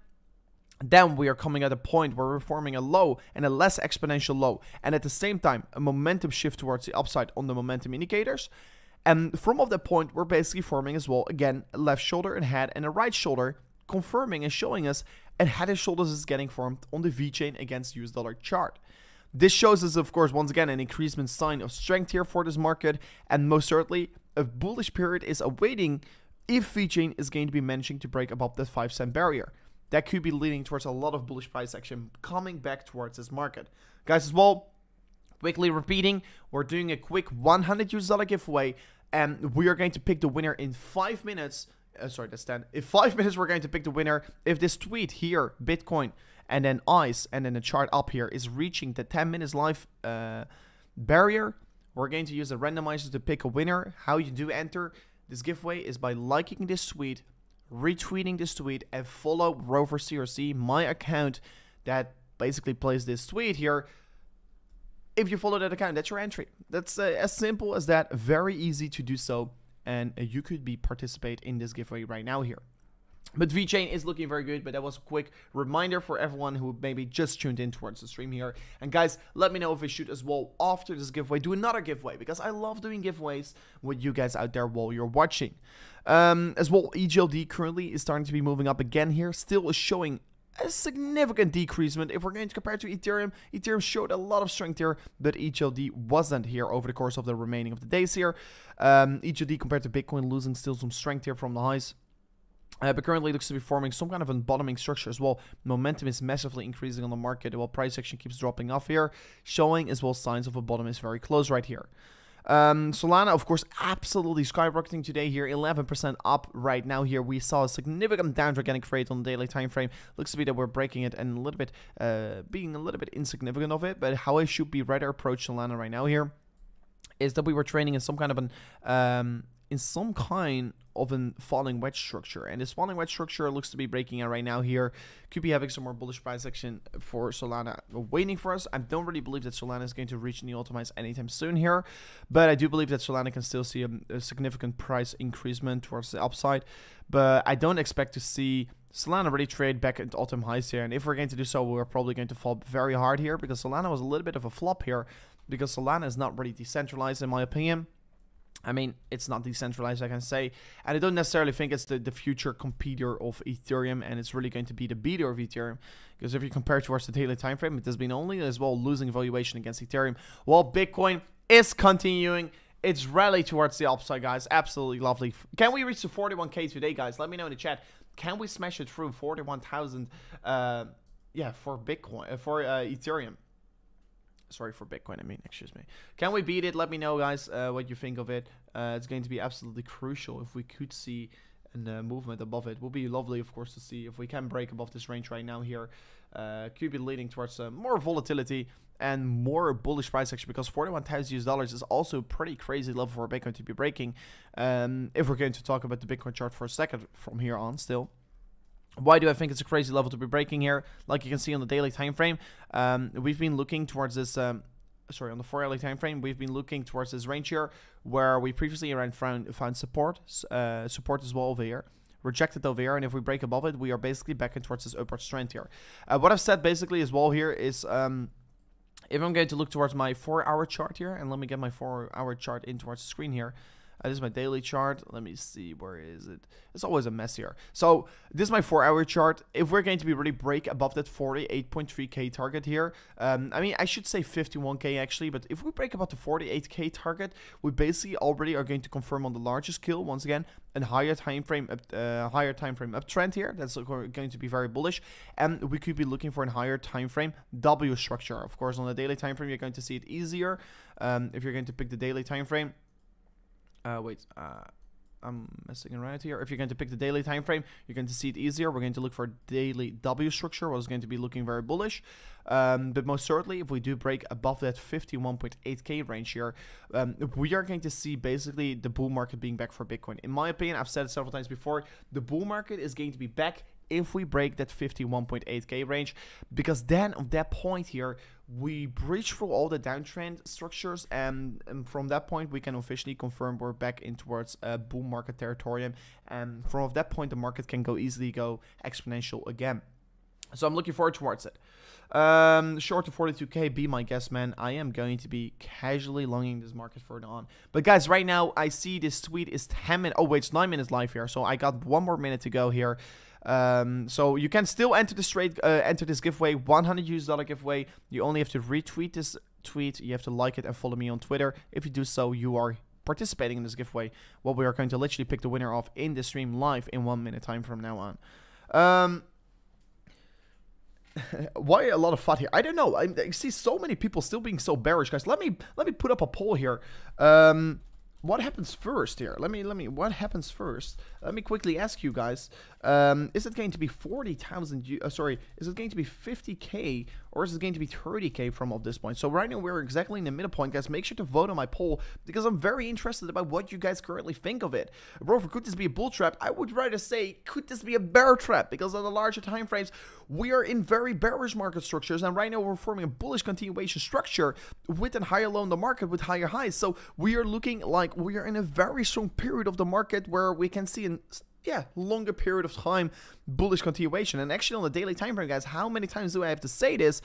Then we are coming at a point where we're forming a low and a less exponential low. And at the same time, a momentum shift towards the upside on the momentum indicators. And from of that point, we're basically forming as well, again, a left shoulder and head and a right shoulder, confirming and showing us a head and shoulders is getting formed on the VeChain against US dollar chart. This shows us, of course, once again, an increasement sign of strength here for this market, and most certainly, a bullish period is awaiting if VeChain is going to be managing to break above that 5 cent barrier. That could be leading towards a lot of bullish price action coming back towards this market. Guys, as well, quickly repeating, we're doing a quick 100 US dollar giveaway, and we are going to pick the winner in 5 minutes. Uh, sorry, that's 10. In 5 *laughs* minutes, we're going to pick the winner. If this tweet here, Bitcoin, and then ICE, and then the chart up here is reaching the 10 minutes live uh, barrier, we're going to use the randomizer to pick a winner. How you do enter this giveaway is by liking this tweet, retweeting this tweet, and follow Rover CRC, my account that basically plays this tweet here. If you follow that account, that's your entry. That's uh, as simple as that. Very easy to do so, and uh, you could be participate in this giveaway right now here. But VeChain is looking very good, but that was a quick reminder for everyone who maybe just tuned in towards the stream here. And guys, let me know if we should as well, after this giveaway, do another giveaway, because I love doing giveaways with you guys out there while you're watching. Um, as well, EGLD currently is starting to be moving up again here, still is showing a significant decreasement. If we're going to compare to Ethereum, Ethereum showed a lot of strength here, but EGLD wasn't here over the course of the remaining of the days here. Um, EGLD compared to Bitcoin losing still some strength here from the highs. Uh, but currently looks to be forming some kind of a bottoming structure as well. Momentum is massively increasing on the market while price action keeps dropping off here, showing as well signs of a bottom is very close right here. Um, Solana, of course, absolutely skyrocketing today here, 11% up right now here. We saw a significant down gigantic freight on the daily time frame. Looks to be that we're breaking it and a little bit, uh, being a little bit insignificant of it. But how I should be rather approach Solana right now here is that we were training in some kind of an um, in some kind of a falling wedge structure. And this falling wedge structure looks to be breaking out right now here. Could be having some more bullish price action for Solana waiting for us. I don't really believe that Solana is going to reach new optimize anytime soon here. But I do believe that Solana can still see a, a significant price increasement towards the upside. But I don't expect to see Solana really trade back at all-time highs here. And if we're going to do so, we're probably going to fall very hard here because Solana was a little bit of a flop here because Solana is not really decentralized in my opinion. I mean, it's not decentralized, I can say. And I don't necessarily think it's the, the future competitor of Ethereum and it's really going to be the beater of Ethereum. Because if you compare towards the daily time frame, it has been only as well losing valuation against Ethereum. While Bitcoin is continuing its rally towards the upside, guys. Absolutely lovely. Can we reach the 41k today, guys? Let me know in the chat. Can we smash it through 41,000? Uh, yeah, for Bitcoin, uh, for uh, Ethereum. Sorry for Bitcoin, I mean, excuse me. Can we beat it? Let me know, guys, uh, what you think of it. Uh, it's going to be absolutely crucial if we could see a uh, movement above it. Would be lovely, of course, to see if we can break above this range right now here. Uh, could be leading towards uh, more volatility and more bullish price action because 41,000 US dollars is also a pretty crazy level for Bitcoin to be breaking. Um, if we're going to talk about the Bitcoin chart for a second from here on still. Why do I think it's a crazy level to be breaking here? Like you can see on the daily time frame, um, we've been looking towards this. Um, sorry, on the four hourly time frame, we've been looking towards this range here, where we previously around found found support, uh, support as well over here. Rejected over here, and if we break above it, we are basically back in towards this upward trend here. Uh, what I've said basically as well here is, um, if I'm going to look towards my four-hour chart here, and let me get my four-hour chart in towards the screen here. Uh, this is my daily chart. Let me see. Where is it? It's always a mess here. So this is my four hour chart. If we're going to be really break above that 48.3k target here, um, I mean, I should say 51k actually, but if we break above the 48k target, we basically already are going to confirm on the largest kill once again and higher time frame up, uh, higher time frame uptrend here. That's going to be very bullish, and we could be looking for a higher time frame W structure. Of course, on the daily time frame, you're going to see it easier. Um, if you're going to pick the daily time frame, uh, wait, uh, I'm messing around here. If you're going to pick the daily time frame, you're going to see it easier. We're going to look for daily W structure, was going to be looking very bullish. Um, but most certainly, if we do break above that 51.8k range here, um, we are going to see basically the bull market being back for Bitcoin. In my opinion, I've said it several times before, the bull market is going to be back if we break that 51.8k range because then at that point here we breach through all the downtrend structures and, and, from that point we can officially confirm we're back in towards a boom market territory and from that point the market can go easily go exponential again so i'm looking forward towards it um, short to 42k, be my guest, man. I am going to be casually longing this market further on. But guys, right now I see this tweet is 10 minutes. Oh wait, it's 9 minutes live here, so I got one more minute to go here. Um, so you can still enter this trade, uh, enter this giveaway, 100 US dollar giveaway. You only have to retweet this tweet. You have to like it and follow me on Twitter. If you do so, you are participating in this giveaway. What we are going to literally pick the winner of in the stream live in one minute time from now on. Um, *laughs* why a lot of fat here? I don't know. I, I, see so many people still being so bearish, guys. Let me let me put up a poll here. Um, what happens first here? Let me, let me, what happens first? Let me quickly ask you guys, um, is it going to be 40,000, uh, sorry, is it going to be 50k or is it going to be 30k from up this point? So right now we're exactly in the middle point, guys. Make sure to vote on my poll because I'm very interested about what you guys currently think of it. Bro, could this be a bull trap? I would rather say, could this be a bear trap? Because on the larger time frames, we are in very bearish market structures and right now we're forming a bullish continuation structure with a higher low in the market with higher highs. So we are looking like we are in a very strong period of the market where we can see an yeah, longer period of time bullish continuation. And actually on the daily time frame, guys, how many times do I have to say this?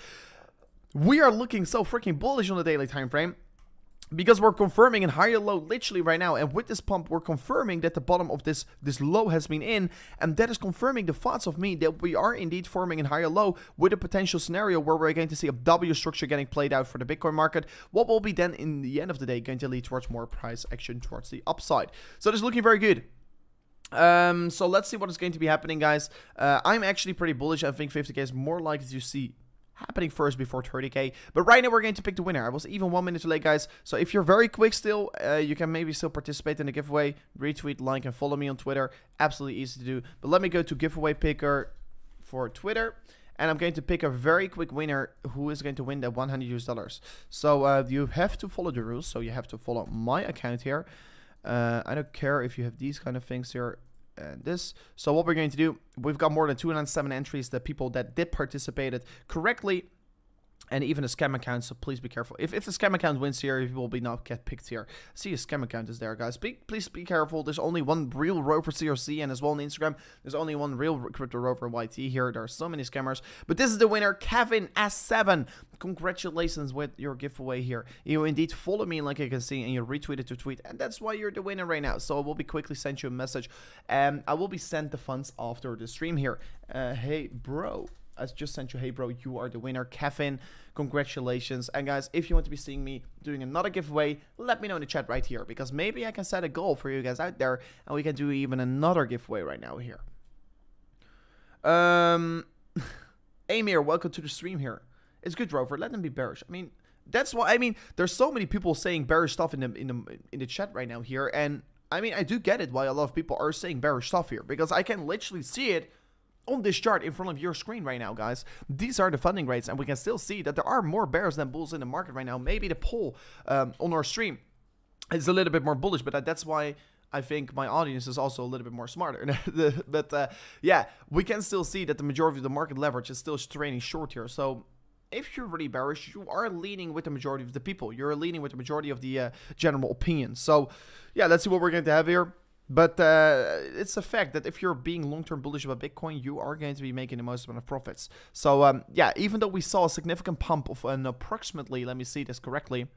We are looking so freaking bullish on the daily time frame because we're confirming a higher low literally right now. And with this pump we're confirming that the bottom of this this low has been in. And that is confirming the thoughts of me that we are indeed forming a higher low with a potential scenario where we're going to see a W structure getting played out for the Bitcoin market. What will be then in the end of the day going to lead towards more price action towards the upside? So this is looking very good um, so let's see what is going to be happening, guys. Uh, I'm actually pretty bullish. I think 50k is more likely to see happening first before 30k. But right now we're going to pick the winner. I was even one minute late, guys. So if you're very quick still, uh, you can maybe still participate in the giveaway. Retweet, like, and follow me on Twitter. Absolutely easy to do. But let me go to giveaway picker for Twitter. And I'm going to pick a very quick winner who is going to win that 100 US dollars. So uh, you have to follow the rules. So you have to follow my account here. Uh, I don't care if you have these kind of things here and this. So what we're going to do, we've got more than 207 entries, the people that did participated correctly and even a scam account, so please be careful. If, if the scam account wins here, you will be not get picked here. See, a scam account is there, guys. Be, please be careful. There's only one real Rover CRC, and as well on Instagram, there's only one real Crypto Rover YT here. There are so many scammers. But this is the winner, Kevin S7. Congratulations with your giveaway here. You indeed follow me, like you can see, and you retweeted to tweet, and that's why you're the winner right now. So I will be quickly sent you a message, and I will be sent the funds after the stream here. Uh, hey, bro. I just sent you, hey bro, you are the winner. Kevin, congratulations. And guys, if you want to be seeing me doing another giveaway, let me know in the chat right here. Because maybe I can set a goal for you guys out there. And we can do even another giveaway right now here. Um, *laughs* Amir, welcome to the stream here. It's good, Rover. Let them be bearish. I mean, that's why, I mean, there's so many people saying bearish stuff in the, in the, in the chat right now here. And I mean, I do get it why a lot of people are saying bearish stuff here. Because I can literally see it on this chart in front of your screen right now, guys, these are the funding rates, and we can still see that there are more bears than bulls in the market right now. Maybe the poll um, on our stream is a little bit more bullish, but that's why I think my audience is also a little bit more smarter. *laughs* but uh, yeah, we can still see that the majority of the market leverage is still trading short here. So if you're really bearish, you are leaning with the majority of the people. You're leaning with the majority of the uh, general opinion. So yeah, let's see what we're going to have here. But uh, it's a fact that if you're being long-term bullish about Bitcoin, you are going to be making the most amount of profits. So um, yeah, even though we saw a significant pump of an approximately, let me see this correctly,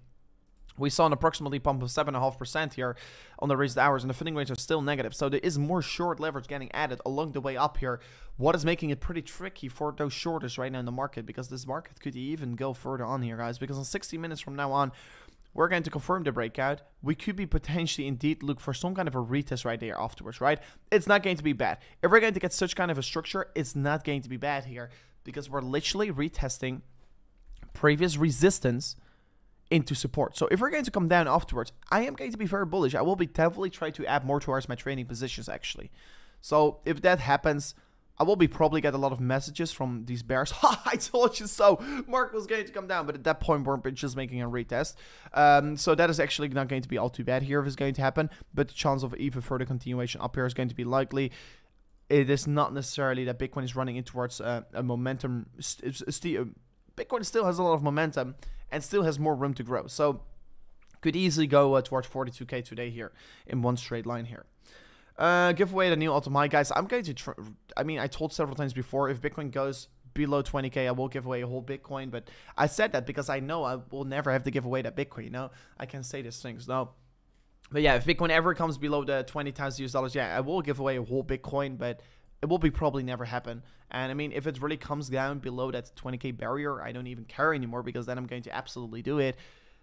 We saw an approximately pump of 7.5% here on the recent hours, and the funding rates are still negative. So there is more short leverage getting added along the way up here. What is making it pretty tricky for those shorters right now in the market, because this market could even go further on here, guys. Because in 60 minutes from now on, we're going to confirm the breakout. We could be potentially indeed look for some kind of a retest right there afterwards, right? It's not going to be bad. If we're going to get such kind of a structure, it's not going to be bad here because we're literally retesting previous resistance into support. So if we're going to come down afterwards, I am going to be very bullish. I will be definitely try to add more towards my trading positions actually. So if that happens, I will be probably get a lot of messages from these bears. *laughs* Ha! I told you so. Mark was going to come down, but at that point we're just making a retest. Um, so that is actually not going to be all too bad here if it's going to happen. But the chance of even further continuation up here is going to be likely. It is not necessarily that Bitcoin is running in towards uh, a momentum. St Bitcoin still has a lot of momentum and still has more room to grow. So could easily go uh, towards 42k today here in one straight line here. Uh, give away the new Ultimate guys. I'm going to. I mean, I told several times before if Bitcoin goes below 20k, I will give away a whole Bitcoin. But I said that because I know I will never have to give away that Bitcoin. You know, I can say these things. No. But yeah, if Bitcoin ever comes below the 20,000 US dollars, yeah, I will give away a whole Bitcoin, but it will be probably never happen. And I mean, if it really comes down below that 20k barrier, I don't even care anymore because then I'm going to absolutely do it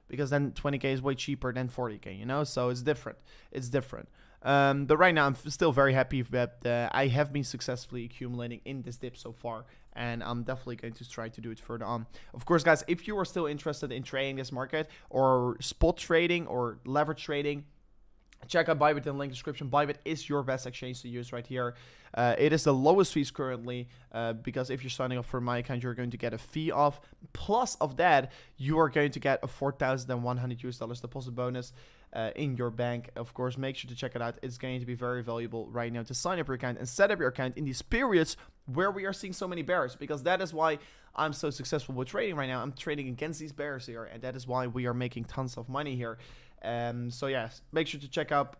because then 20k is way cheaper than 40k, you know? So it's different. It's different. Um, but right now, I'm still very happy that uh, I have been successfully accumulating in this dip so far, and I'm definitely going to try to do it further on. Of course, guys, if you are still interested in trading this market or spot trading or leverage trading, check out Bybit in the link description. Bybit is your best exchange to use right here. Uh, it is the lowest fees currently uh, because if you're signing up for my account, you're going to get a fee off. Plus of that, you are going to get a 4,100 US dollars deposit bonus uh, in your bank. Of course, make sure to check it out. It's going to be very valuable right now to sign up your account and set up your account in these periods where we are seeing so many bears because that is why I'm so successful with trading right now. I'm trading against these bears here and that is why we are making tons of money here. Um, so yes, make sure to check up.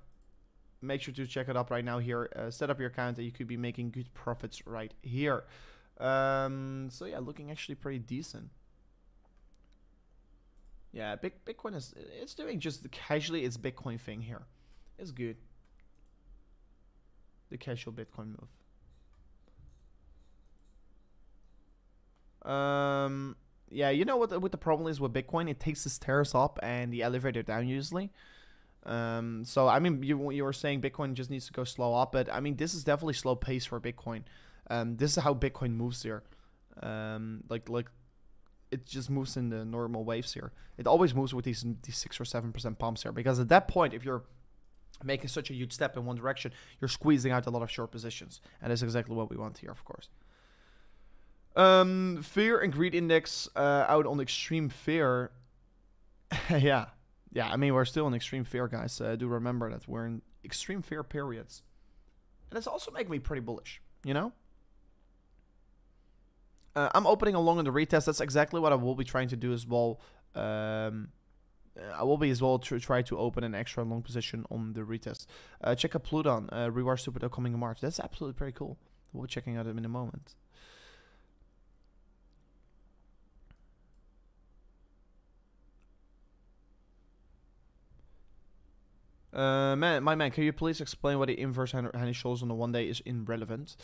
make sure to check it up right now here. Uh, set up your account and you could be making good profits right here. Um, so yeah, looking actually pretty decent. Yeah, Bitcoin is it's doing just casually its Bitcoin thing here. It's good. The casual Bitcoin move. Um, yeah, you know what? What the problem is with Bitcoin? It takes the stairs up and the elevator down usually. Um, so I mean, you you were saying Bitcoin just needs to go slow up, but I mean, this is definitely slow pace for Bitcoin. Um, this is how Bitcoin moves here. Um, like like it just moves in the normal waves here. It always moves with these these six or seven percent pumps here because at that point, if you're making such a huge step in one direction, you're squeezing out a lot of short positions, and that's exactly what we want here, of course. Um, fear and greed index uh, out on extreme fear. *laughs* yeah, yeah, I mean, we're still in extreme fear, guys. Uh, do remember that we're in extreme fear periods. And it's also making me pretty bullish, you know? Uh, I'm opening along in the retest. That's exactly what I will be trying to do as well. Um, I will be as well to try to open an extra long position on the retest. Uh, check out Pluton, uh, Reward Super coming in March. That's absolutely pretty cool. We'll be checking out them in a moment. Uh, man, my man, can you please explain why the inverse hand, and shoulders on the one day is irrelevant?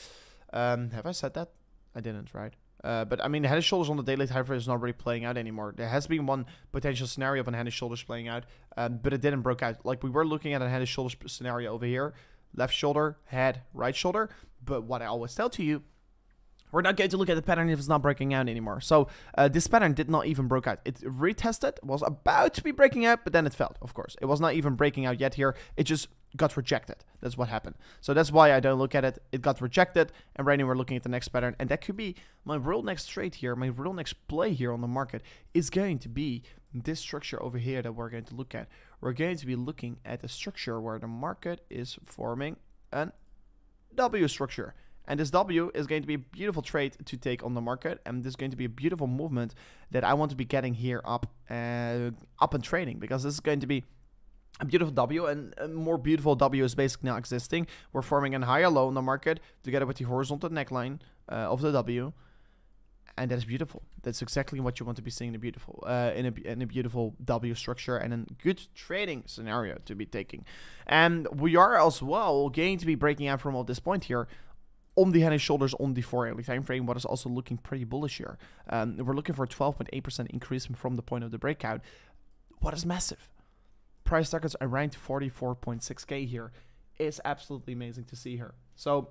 Um, have I said that? I didn't, right? Uh, but I mean, head and shoulders on the daily time frame is not really playing out anymore. There has been one potential scenario of an head and shoulders playing out, um, but it didn't break out. Like we were looking at a head and shoulders scenario over here, left shoulder, head, right shoulder. But what I always tell to you we're not going to look at the pattern if it's not breaking out anymore. So uh, this pattern did not even broke out. It retested, was about to be breaking out, but then it failed, of course. It was not even breaking out yet here. It just got rejected. That's what happened. So that's why I don't look at it. It got rejected, and right now we're looking at the next pattern. And that could be my real next trade here, my real next play here on the market is going to be this structure over here that we're going to look at. We're going to be looking at a structure where the market is forming an W structure. And this W is going to be a beautiful trade to take on the market. And this is going to be a beautiful movement that I want to be getting here up, uh, up and trading because this is going to be a beautiful W and a more beautiful W is basically now existing. We're forming a higher low in the market together with the horizontal neckline uh, of the W. and that's beautiful. That's exactly what you want to be seeing in a beautiful, uh, in a in a beautiful W structure and a good trading scenario to be taking. And we are as well going to be breaking out from all this point here on the head and shoulders on the four hourly time frame, what is also looking pretty bullish here. Um, we're looking for a 12.8% increase from the point of the breakout. What is massive? Price targets around 44.6k here is absolutely amazing to see here. So,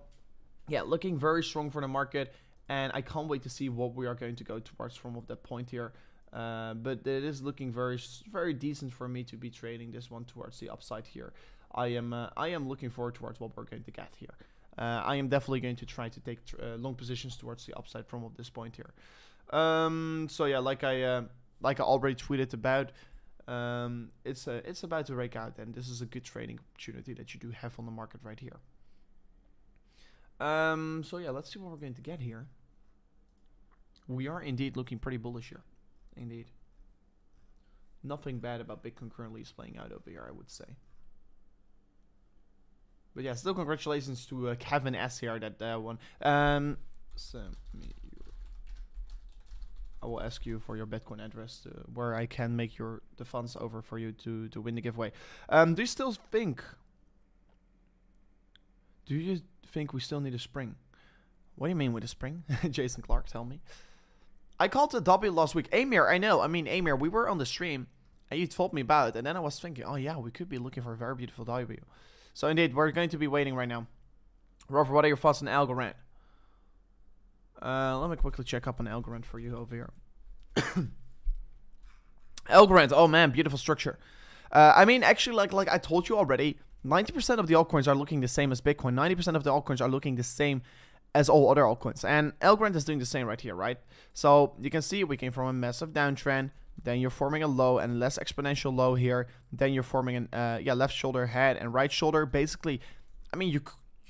yeah, looking very strong for the market, and I can't wait to see what we are going to go towards from of that point here. Uh, but it is looking very, very decent for me to be trading this one towards the upside here. I am, uh, I am looking forward towards what we're going to get here. Uh, I am definitely going to try to take uh, long positions towards the upside from this point here. Um, so yeah, like I uh, like I already tweeted about, um, it's it's about to break out, and this is a good trading opportunity that you do have on the market right here. Um, so yeah, let's see what we're going to get here. We are indeed looking pretty bullish here, indeed. Nothing bad about Bitcoin currently is playing out over here, I would say. But yeah, still congratulations to uh, Kevin S here that uh, won. Um, send me. I will ask you for your Bitcoin address to, where I can make your the funds over for you to to win the giveaway. Um, do you still think? Do you think we still need a spring? What do you mean with a spring? *laughs* Jason Clark, tell me. I called the W last week. Amir, I know. I mean, Amir, we were on the stream and you told me about it. And then I was thinking, oh, yeah, we could be looking for a very beautiful W. So indeed, we're going to be waiting right now. Rover, what are your thoughts on Algorand? Uh, let me quickly check up on Algorand for you over here. *coughs* Algorand, oh man, beautiful structure. Uh, I mean, actually, like like I told you already, 90% of the altcoins are looking the same as Bitcoin. 90% of the altcoins are looking the same as all other altcoins. And Algorand is doing the same right here, right? So you can see we came from a massive downtrend then you're forming a low and less exponential low here. Then you're forming an uh, yeah left shoulder, head, and right shoulder. Basically, I mean you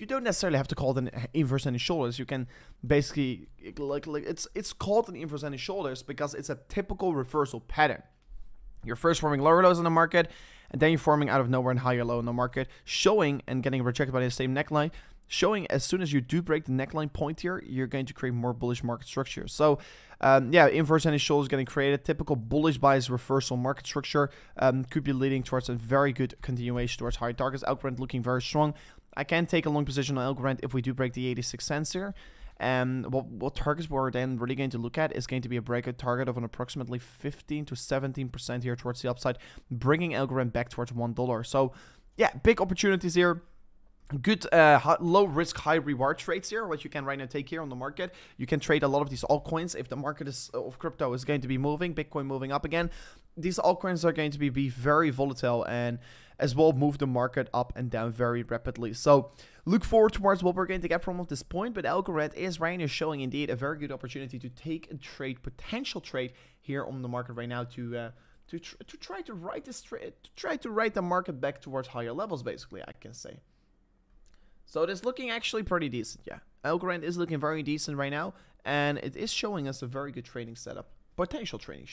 you don't necessarily have to call it an inverse and shoulders. You can basically like like it's it's called an inverse and shoulders because it's a typical reversal pattern. You're first forming lower lows in the market, and then you're forming out of nowhere and higher low in the market, showing and getting rejected by the same neckline showing as soon as you do break the neckline point here, you're going to create more bullish market structure. So, um, yeah, inverse and shoulders getting created. Typical bullish bias reversal market structure um, could be leading towards a very good continuation towards higher targets. Algorand looking very strong. I can take a long position on Algorand if we do break the 86 cents here. And what, what targets we're then really going to look at is going to be a breakout target of an approximately 15 to 17% here towards the upside, bringing Algorand back towards $1. So, yeah, big opportunities here good uh, low risk high reward trades here what you can right now take here on the market you can trade a lot of these altcoins if the market is of crypto is going to be moving bitcoin moving up again these altcoins are going to be, be very volatile and as well move the market up and down very rapidly so look forward towards what we're going to get from this point but algorand is right now showing indeed a very good opportunity to take a trade potential trade here on the market right now to uh, to, tr to try to write this to try to write the market back towards higher levels basically i can say so it is looking actually pretty decent, yeah. Algorand is looking very decent right now, and it is showing us a very good trading setup. Potential trading,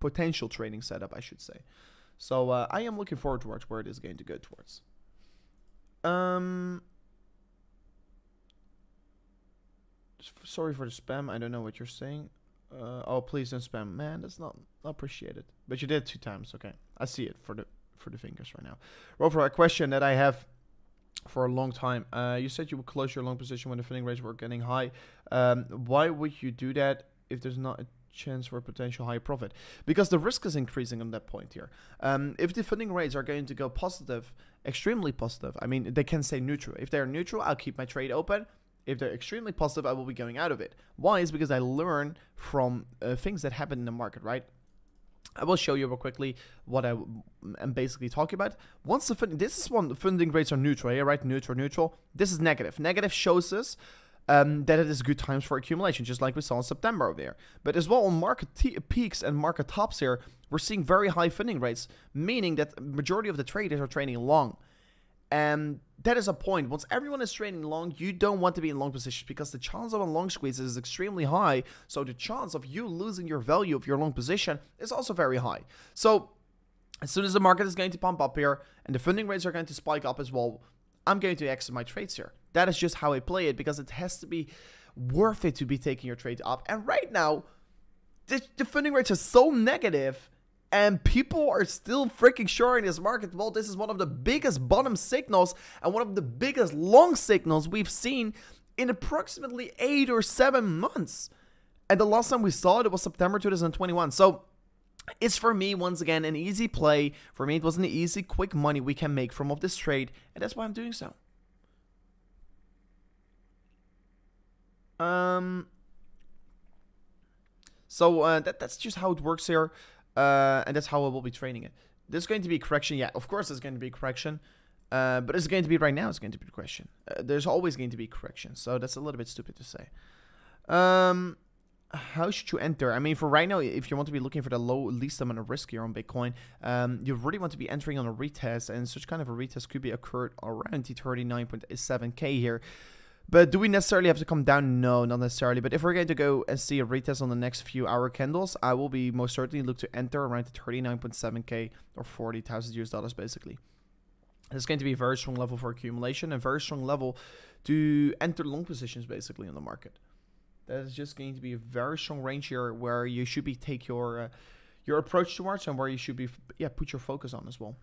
potential trading setup, I should say. So uh, I am looking forward towards where it is going to go towards. Um, sorry for the spam. I don't know what you're saying. Uh, oh, please don't spam, man. That's not appreciated. But you did two times. Okay, I see it for the for the fingers right now. Rover, a question that I have for a long time. Uh, you said you would close your long position when the funding rates were getting high. Um, why would you do that if there's not a chance for a potential high profit? Because the risk is increasing on that point here. Um, if the funding rates are going to go positive, extremely positive, I mean, they can say neutral. If they're neutral, I'll keep my trade open. If they're extremely positive, I will be going out of it. Why? Is because I learn from uh, things that happen in the market, right? I will show you real quickly what I am basically talking about. Once the funding, this is one the funding rates are neutral, yeah, right? Neutral, neutral. This is negative. Negative shows us um, that it is good times for accumulation, just like we saw in September over there. But as well on market peaks and market tops here, we're seeing very high funding rates, meaning that majority of the traders are trading long. And that is a point. Once everyone is trading long, you don't want to be in long positions because the chance of a long squeeze is extremely high. So the chance of you losing your value of your long position is also very high. So as soon as the market is going to pump up here and the funding rates are going to spike up as well, I'm going to exit my trades here. That is just how I play it because it has to be worth it to be taking your trade up. And right now, the, the funding rates are so negative and people are still freaking shorting this market. Well, this is one of the biggest bottom signals and one of the biggest long signals we've seen in approximately eight or seven months. And the last time we saw it, it was September 2021. So it's for me, once again, an easy play. For me, it was an easy, quick money we can make from of this trade. And that's why I'm doing so. Um, so uh, that, that's just how it works here. Uh, and that's how I will be training it. There's going to be correction. Yeah, of course there's going to be correction. Uh, but it's going to be right now. It's going to be correction. Uh, there's always going to be correction. So that's a little bit stupid to say. Um, how should you enter? I mean, for right now, if you want to be looking for the low least amount of risk here on Bitcoin, um, you really want to be entering on a retest, and such kind of a retest could be occurred around the 39.7k here. But do we necessarily have to come down? No, not necessarily. But if we're going to go and see a retest on the next few hour candles, I will be most certainly look to enter around the 39.7k or 40,000 US dollars basically. It's going to be a very strong level for accumulation and very strong level to enter long positions basically in the market. That is just going to be a very strong range here where you should be take your uh, your approach towards and where you should be yeah put your focus on as well.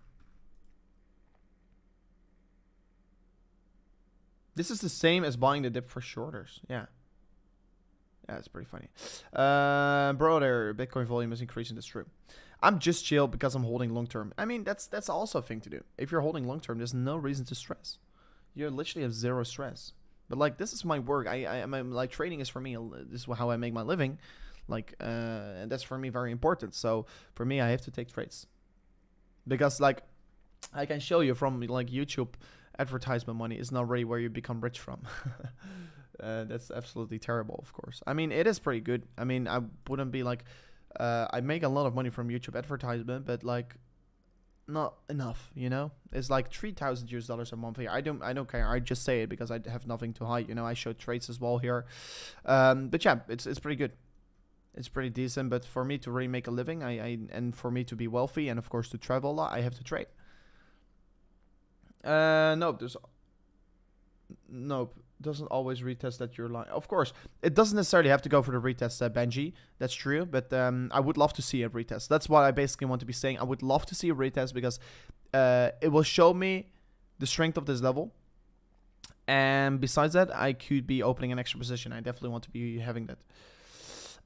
This is the same as buying the dip for shorters. Yeah. Yeah, it's pretty funny. Uh, brother, Bitcoin volume is increasing. That's true. I'm just chill because I'm holding long term. I mean, that's that's also a thing to do. If you're holding long term, there's no reason to stress. You literally have zero stress. But like, this is my work. I, I, am like trading is for me. This is how I make my living. Like, uh, and that's for me very important. So for me, I have to take trades because like, I can show you from like YouTube advertisement money is not really where you become rich from. *laughs* uh, that's absolutely terrible, of course. I mean, it is pretty good. I mean, I wouldn't be like, uh, I make a lot of money from YouTube advertisement, but like, not enough. You know, it's like three thousand US dollars a month here. I don't, I don't care. I just say it because I have nothing to hide. You know, I show trades as well here. Um, but yeah, it's it's pretty good. It's pretty decent. But for me to really make a living, I, I and for me to be wealthy and of course to travel a lot, I have to trade. Uh, nope. There's nope. Doesn't always retest that you're lying. Of course, it doesn't necessarily have to go for the retest, uh, Benji. That's true, but um, I would love to see a retest. That's what I basically want to be saying. I would love to see a retest because uh, it will show me the strength of this level. And besides that, I could be opening an extra position. I definitely want to be having that.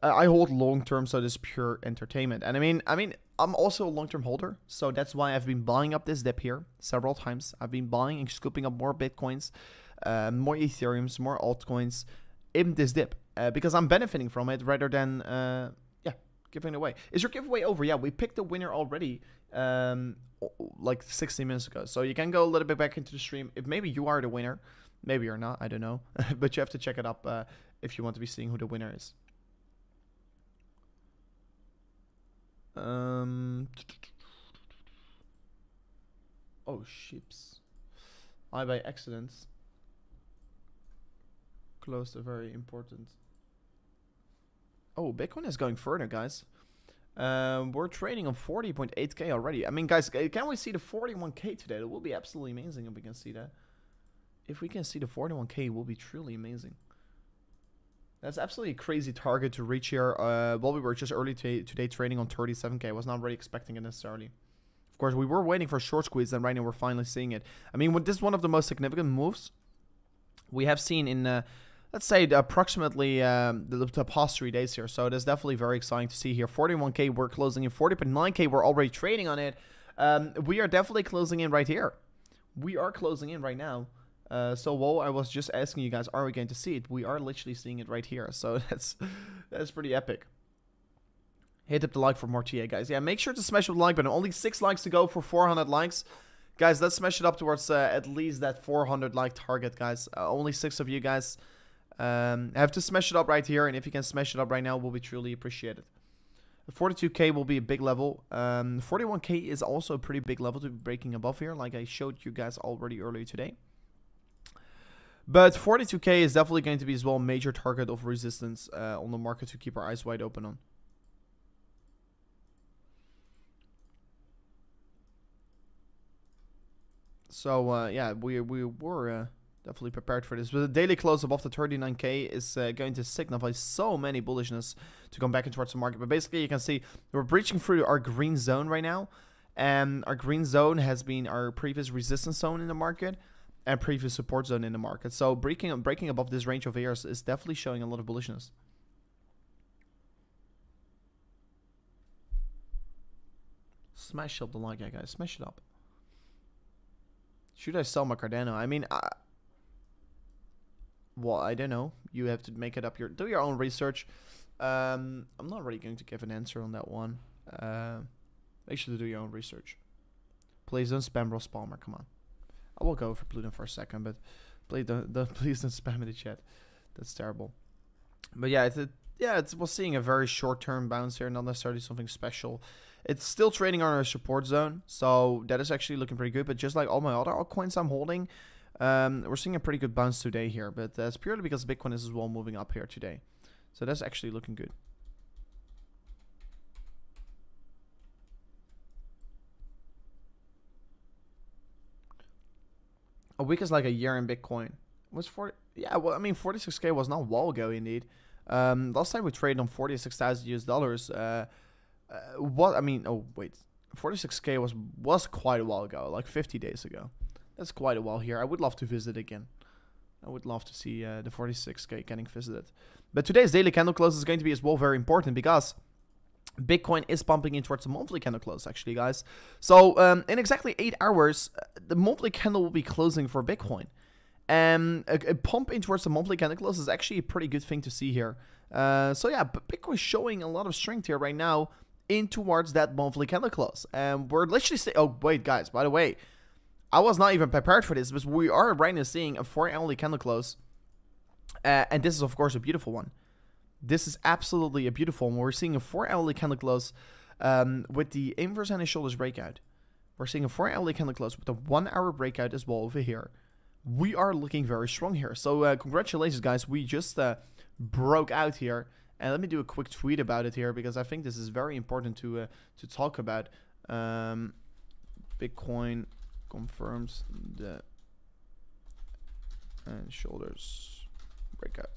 Uh, I hold long term, so this pure entertainment. And I mean, I mean, I'm also a long term holder, so that's why I've been buying up this dip here several times. I've been buying and scooping up more bitcoins, uh, more Ethereums, more altcoins in this dip uh, because I'm benefiting from it rather than uh, yeah giving it away. Is your giveaway over? Yeah, we picked the winner already. Um, like 60 minutes ago. So you can go a little bit back into the stream. If maybe you are the winner, maybe you're not. I don't know, *laughs* but you have to check it up uh, if you want to be seeing who the winner is. Um. Oh, ships. I by accident closed a very important. Oh, Bitcoin is going further, guys. Um, we're trading on 40.8k already. I mean, guys, can we see the 41k today? It will be absolutely amazing if we can see that. If we can see the 41k, it will be truly amazing. That's absolutely a crazy target to reach here. Uh, well, we were just early today trading on 37k. I was not really expecting it necessarily. Of course, we were waiting for a short squeeze, and right now we're finally seeing it. I mean, this is one of the most significant moves we have seen in, uh, let's say, approximately um, the, past three days here. So it is definitely very exciting to see here. 41k, we're closing in 40.9k. We're already trading on it. Um, we are definitely closing in right here. We are closing in right now. Uh, so while I was just asking you guys, are we going to see it? We are literally seeing it right here. *laughs* So that's that's pretty epic. Hit up the like for more TA, guys. Yeah, make sure to smash the like button. Only six likes to go for 400 likes. Guys, let's smash it up towards uh, at least that 400 like target, guys. Uh, only six of you guys um, have to smash it up right here. And if you can smash it up right now, we'll be truly appreciated. 42k will be a big level. Um, 41k is also a pretty big level to be breaking above here, like I showed you guys already earlier today. But 42k is definitely going to be as well a major target of resistance uh, on the market to keep our eyes wide open on. So uh, yeah, we we were uh, definitely prepared for this. But the daily close above the 39k is uh, going to signify so many bullishness to come back in towards the market. But basically, you can see we're breaching through our green zone right now. And our green zone has been our previous resistance zone in the market and previous support zone in the market. So breaking breaking above this range of areas is definitely showing a lot of bullishness. Smash up the like, guys. Smash it up. Should I sell my Cardano? I mean, well, I don't know. You have to make it up your do your own research. Um, I'm not really going to give an answer on that one. Uh, make sure to do your own research. Please don't spam Ross Palmer. Come on. I will go for Pluton for a second, but please don't, *laughs* don't please don't spam in the chat. That's terrible. But yeah, it's a, yeah, it's we're seeing a very short term bounce here, not necessarily something special. It's still trading on our support zone, so that is actually looking pretty good. But just like all my other altcoins I'm holding, um, we're seeing a pretty good bounce today here. But that's purely because Bitcoin is as well moving up here today. So that's actually looking good. A week is like a year in Bitcoin. Was 40? Yeah, well, I mean, 46k was not a while ago, indeed. Um, last time we traded on 46,000 US dollars. Uh, uh, what I mean, oh wait, 46k was was quite a while ago, like 50 days ago. That's quite a while here. I would love to visit again. I would love to see uh, the 46k getting visited. But today's daily candle close is going to be as well very important because Bitcoin is pumping in towards the monthly candle close, actually, guys. So um, in exactly eight hours, uh, the monthly candle will be closing for Bitcoin. And a, a, pump in towards the monthly candle close is actually a pretty good thing to see here. Uh, so yeah, Bitcoin showing a lot of strength here right now in towards that monthly candle close. And we're literally saying, oh, wait, guys, by the way, I was not even prepared for this but we are right now seeing a four hourly candle close. Uh, and this is, of course, a beautiful one. This is absolutely a beautiful one. We're seeing a four hourly candle close um, with the inverse and shoulders breakout. We're seeing a four hourly candle close with a one hour breakout as well over here. We are looking very strong here. So, uh, congratulations, guys. We just uh, broke out here and let me do a quick tweet about it here because I think this is very important to uh, to talk about. Um, Bitcoin confirms the and shoulders breakout.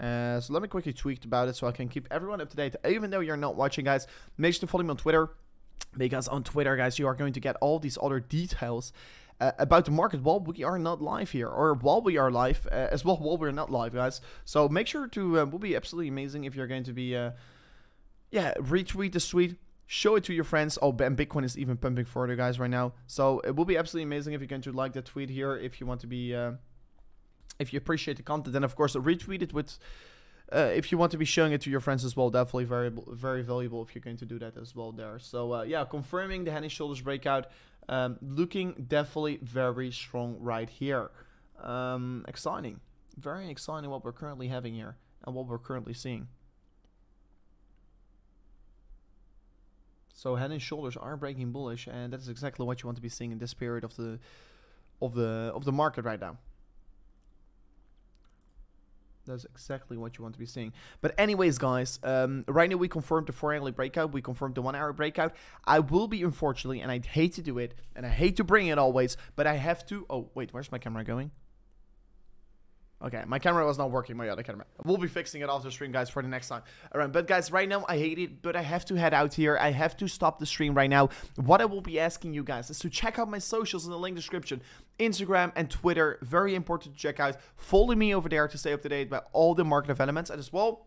Uh, so let me quickly tweet about it so I can keep everyone up to date. Even though you're not watching, guys, make sure to follow me on Twitter because on Twitter, guys, you are going to get all these other details uh, about the market while we are not live here, or while we are live uh, as well while we're not live, guys. So make sure to uh, will be absolutely amazing if you're going to be, uh, yeah, retweet the tweet. Show it to your friends. Oh, and Bitcoin is even pumping further, guys, right now. So it will be absolutely amazing if you're going to like that tweet here. If you want to be, uh, if you appreciate the content, then of course retweet it with uh, if you want to be showing it to your friends as well, definitely very very valuable if you're going to do that as well there. So uh, yeah, confirming the head and shoulders breakout, um, looking definitely very strong right here. Um, exciting, very exciting what we're currently having here and what we're currently seeing. So head and shoulders are breaking bullish, and that is exactly what you want to be seeing in this period of the of the of the market right now. That's exactly what you want to be seeing. But anyways, guys, um, right now we confirmed the four hourly breakout. We confirmed the one hour breakout. I will be, unfortunately, and I hate to do it, and I hate to bring it always, but I have to. Oh, wait, where's my camera going? Okay, my camera was not working, my other camera. We'll be fixing it off the stream, guys, for the next time. Alright, but guys, right now, I hate it, but I have to head out here. I have to stop the stream right now. What I will be asking you guys is to check out my socials in the link description. Instagram and Twitter, very important to check out. Follow me over there to stay up to date about all the market developments. And as well,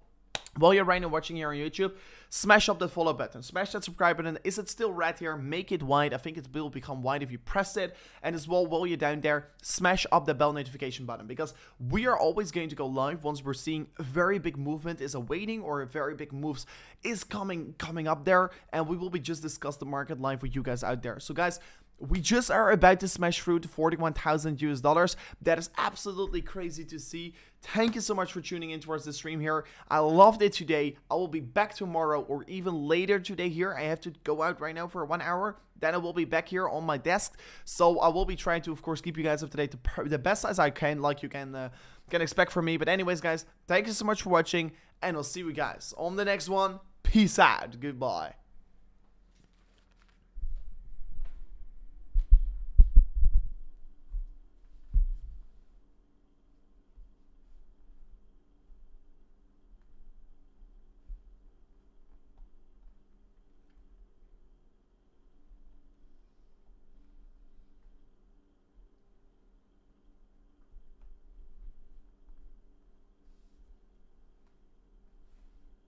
while you're right now watching here on YouTube, smash up that follow button, smash that subscribe button. Is it still red here? Make it white. I think it will become white if you press it. And as well, while you're down there, smash up the bell notification button because we are always going to go live once we're seeing a very big movement is awaiting or a very big moves is coming coming up there, and we will be just discuss the market live with you guys out there. So guys, we just are about to smash through to 41,000 US dollars. That is absolutely crazy to see. Thank you so much for tuning in towards the stream here. I loved it today. I will be back tomorrow or even later today here. I have to go out right now for one hour. Then I will be back here on my desk. So I will be trying to, of course, keep you guys up to date the best as I can, like you can, uh, can expect from me. But anyways, guys, thank you so much for watching. And I'll see you guys on the next one. Peace out. Goodbye.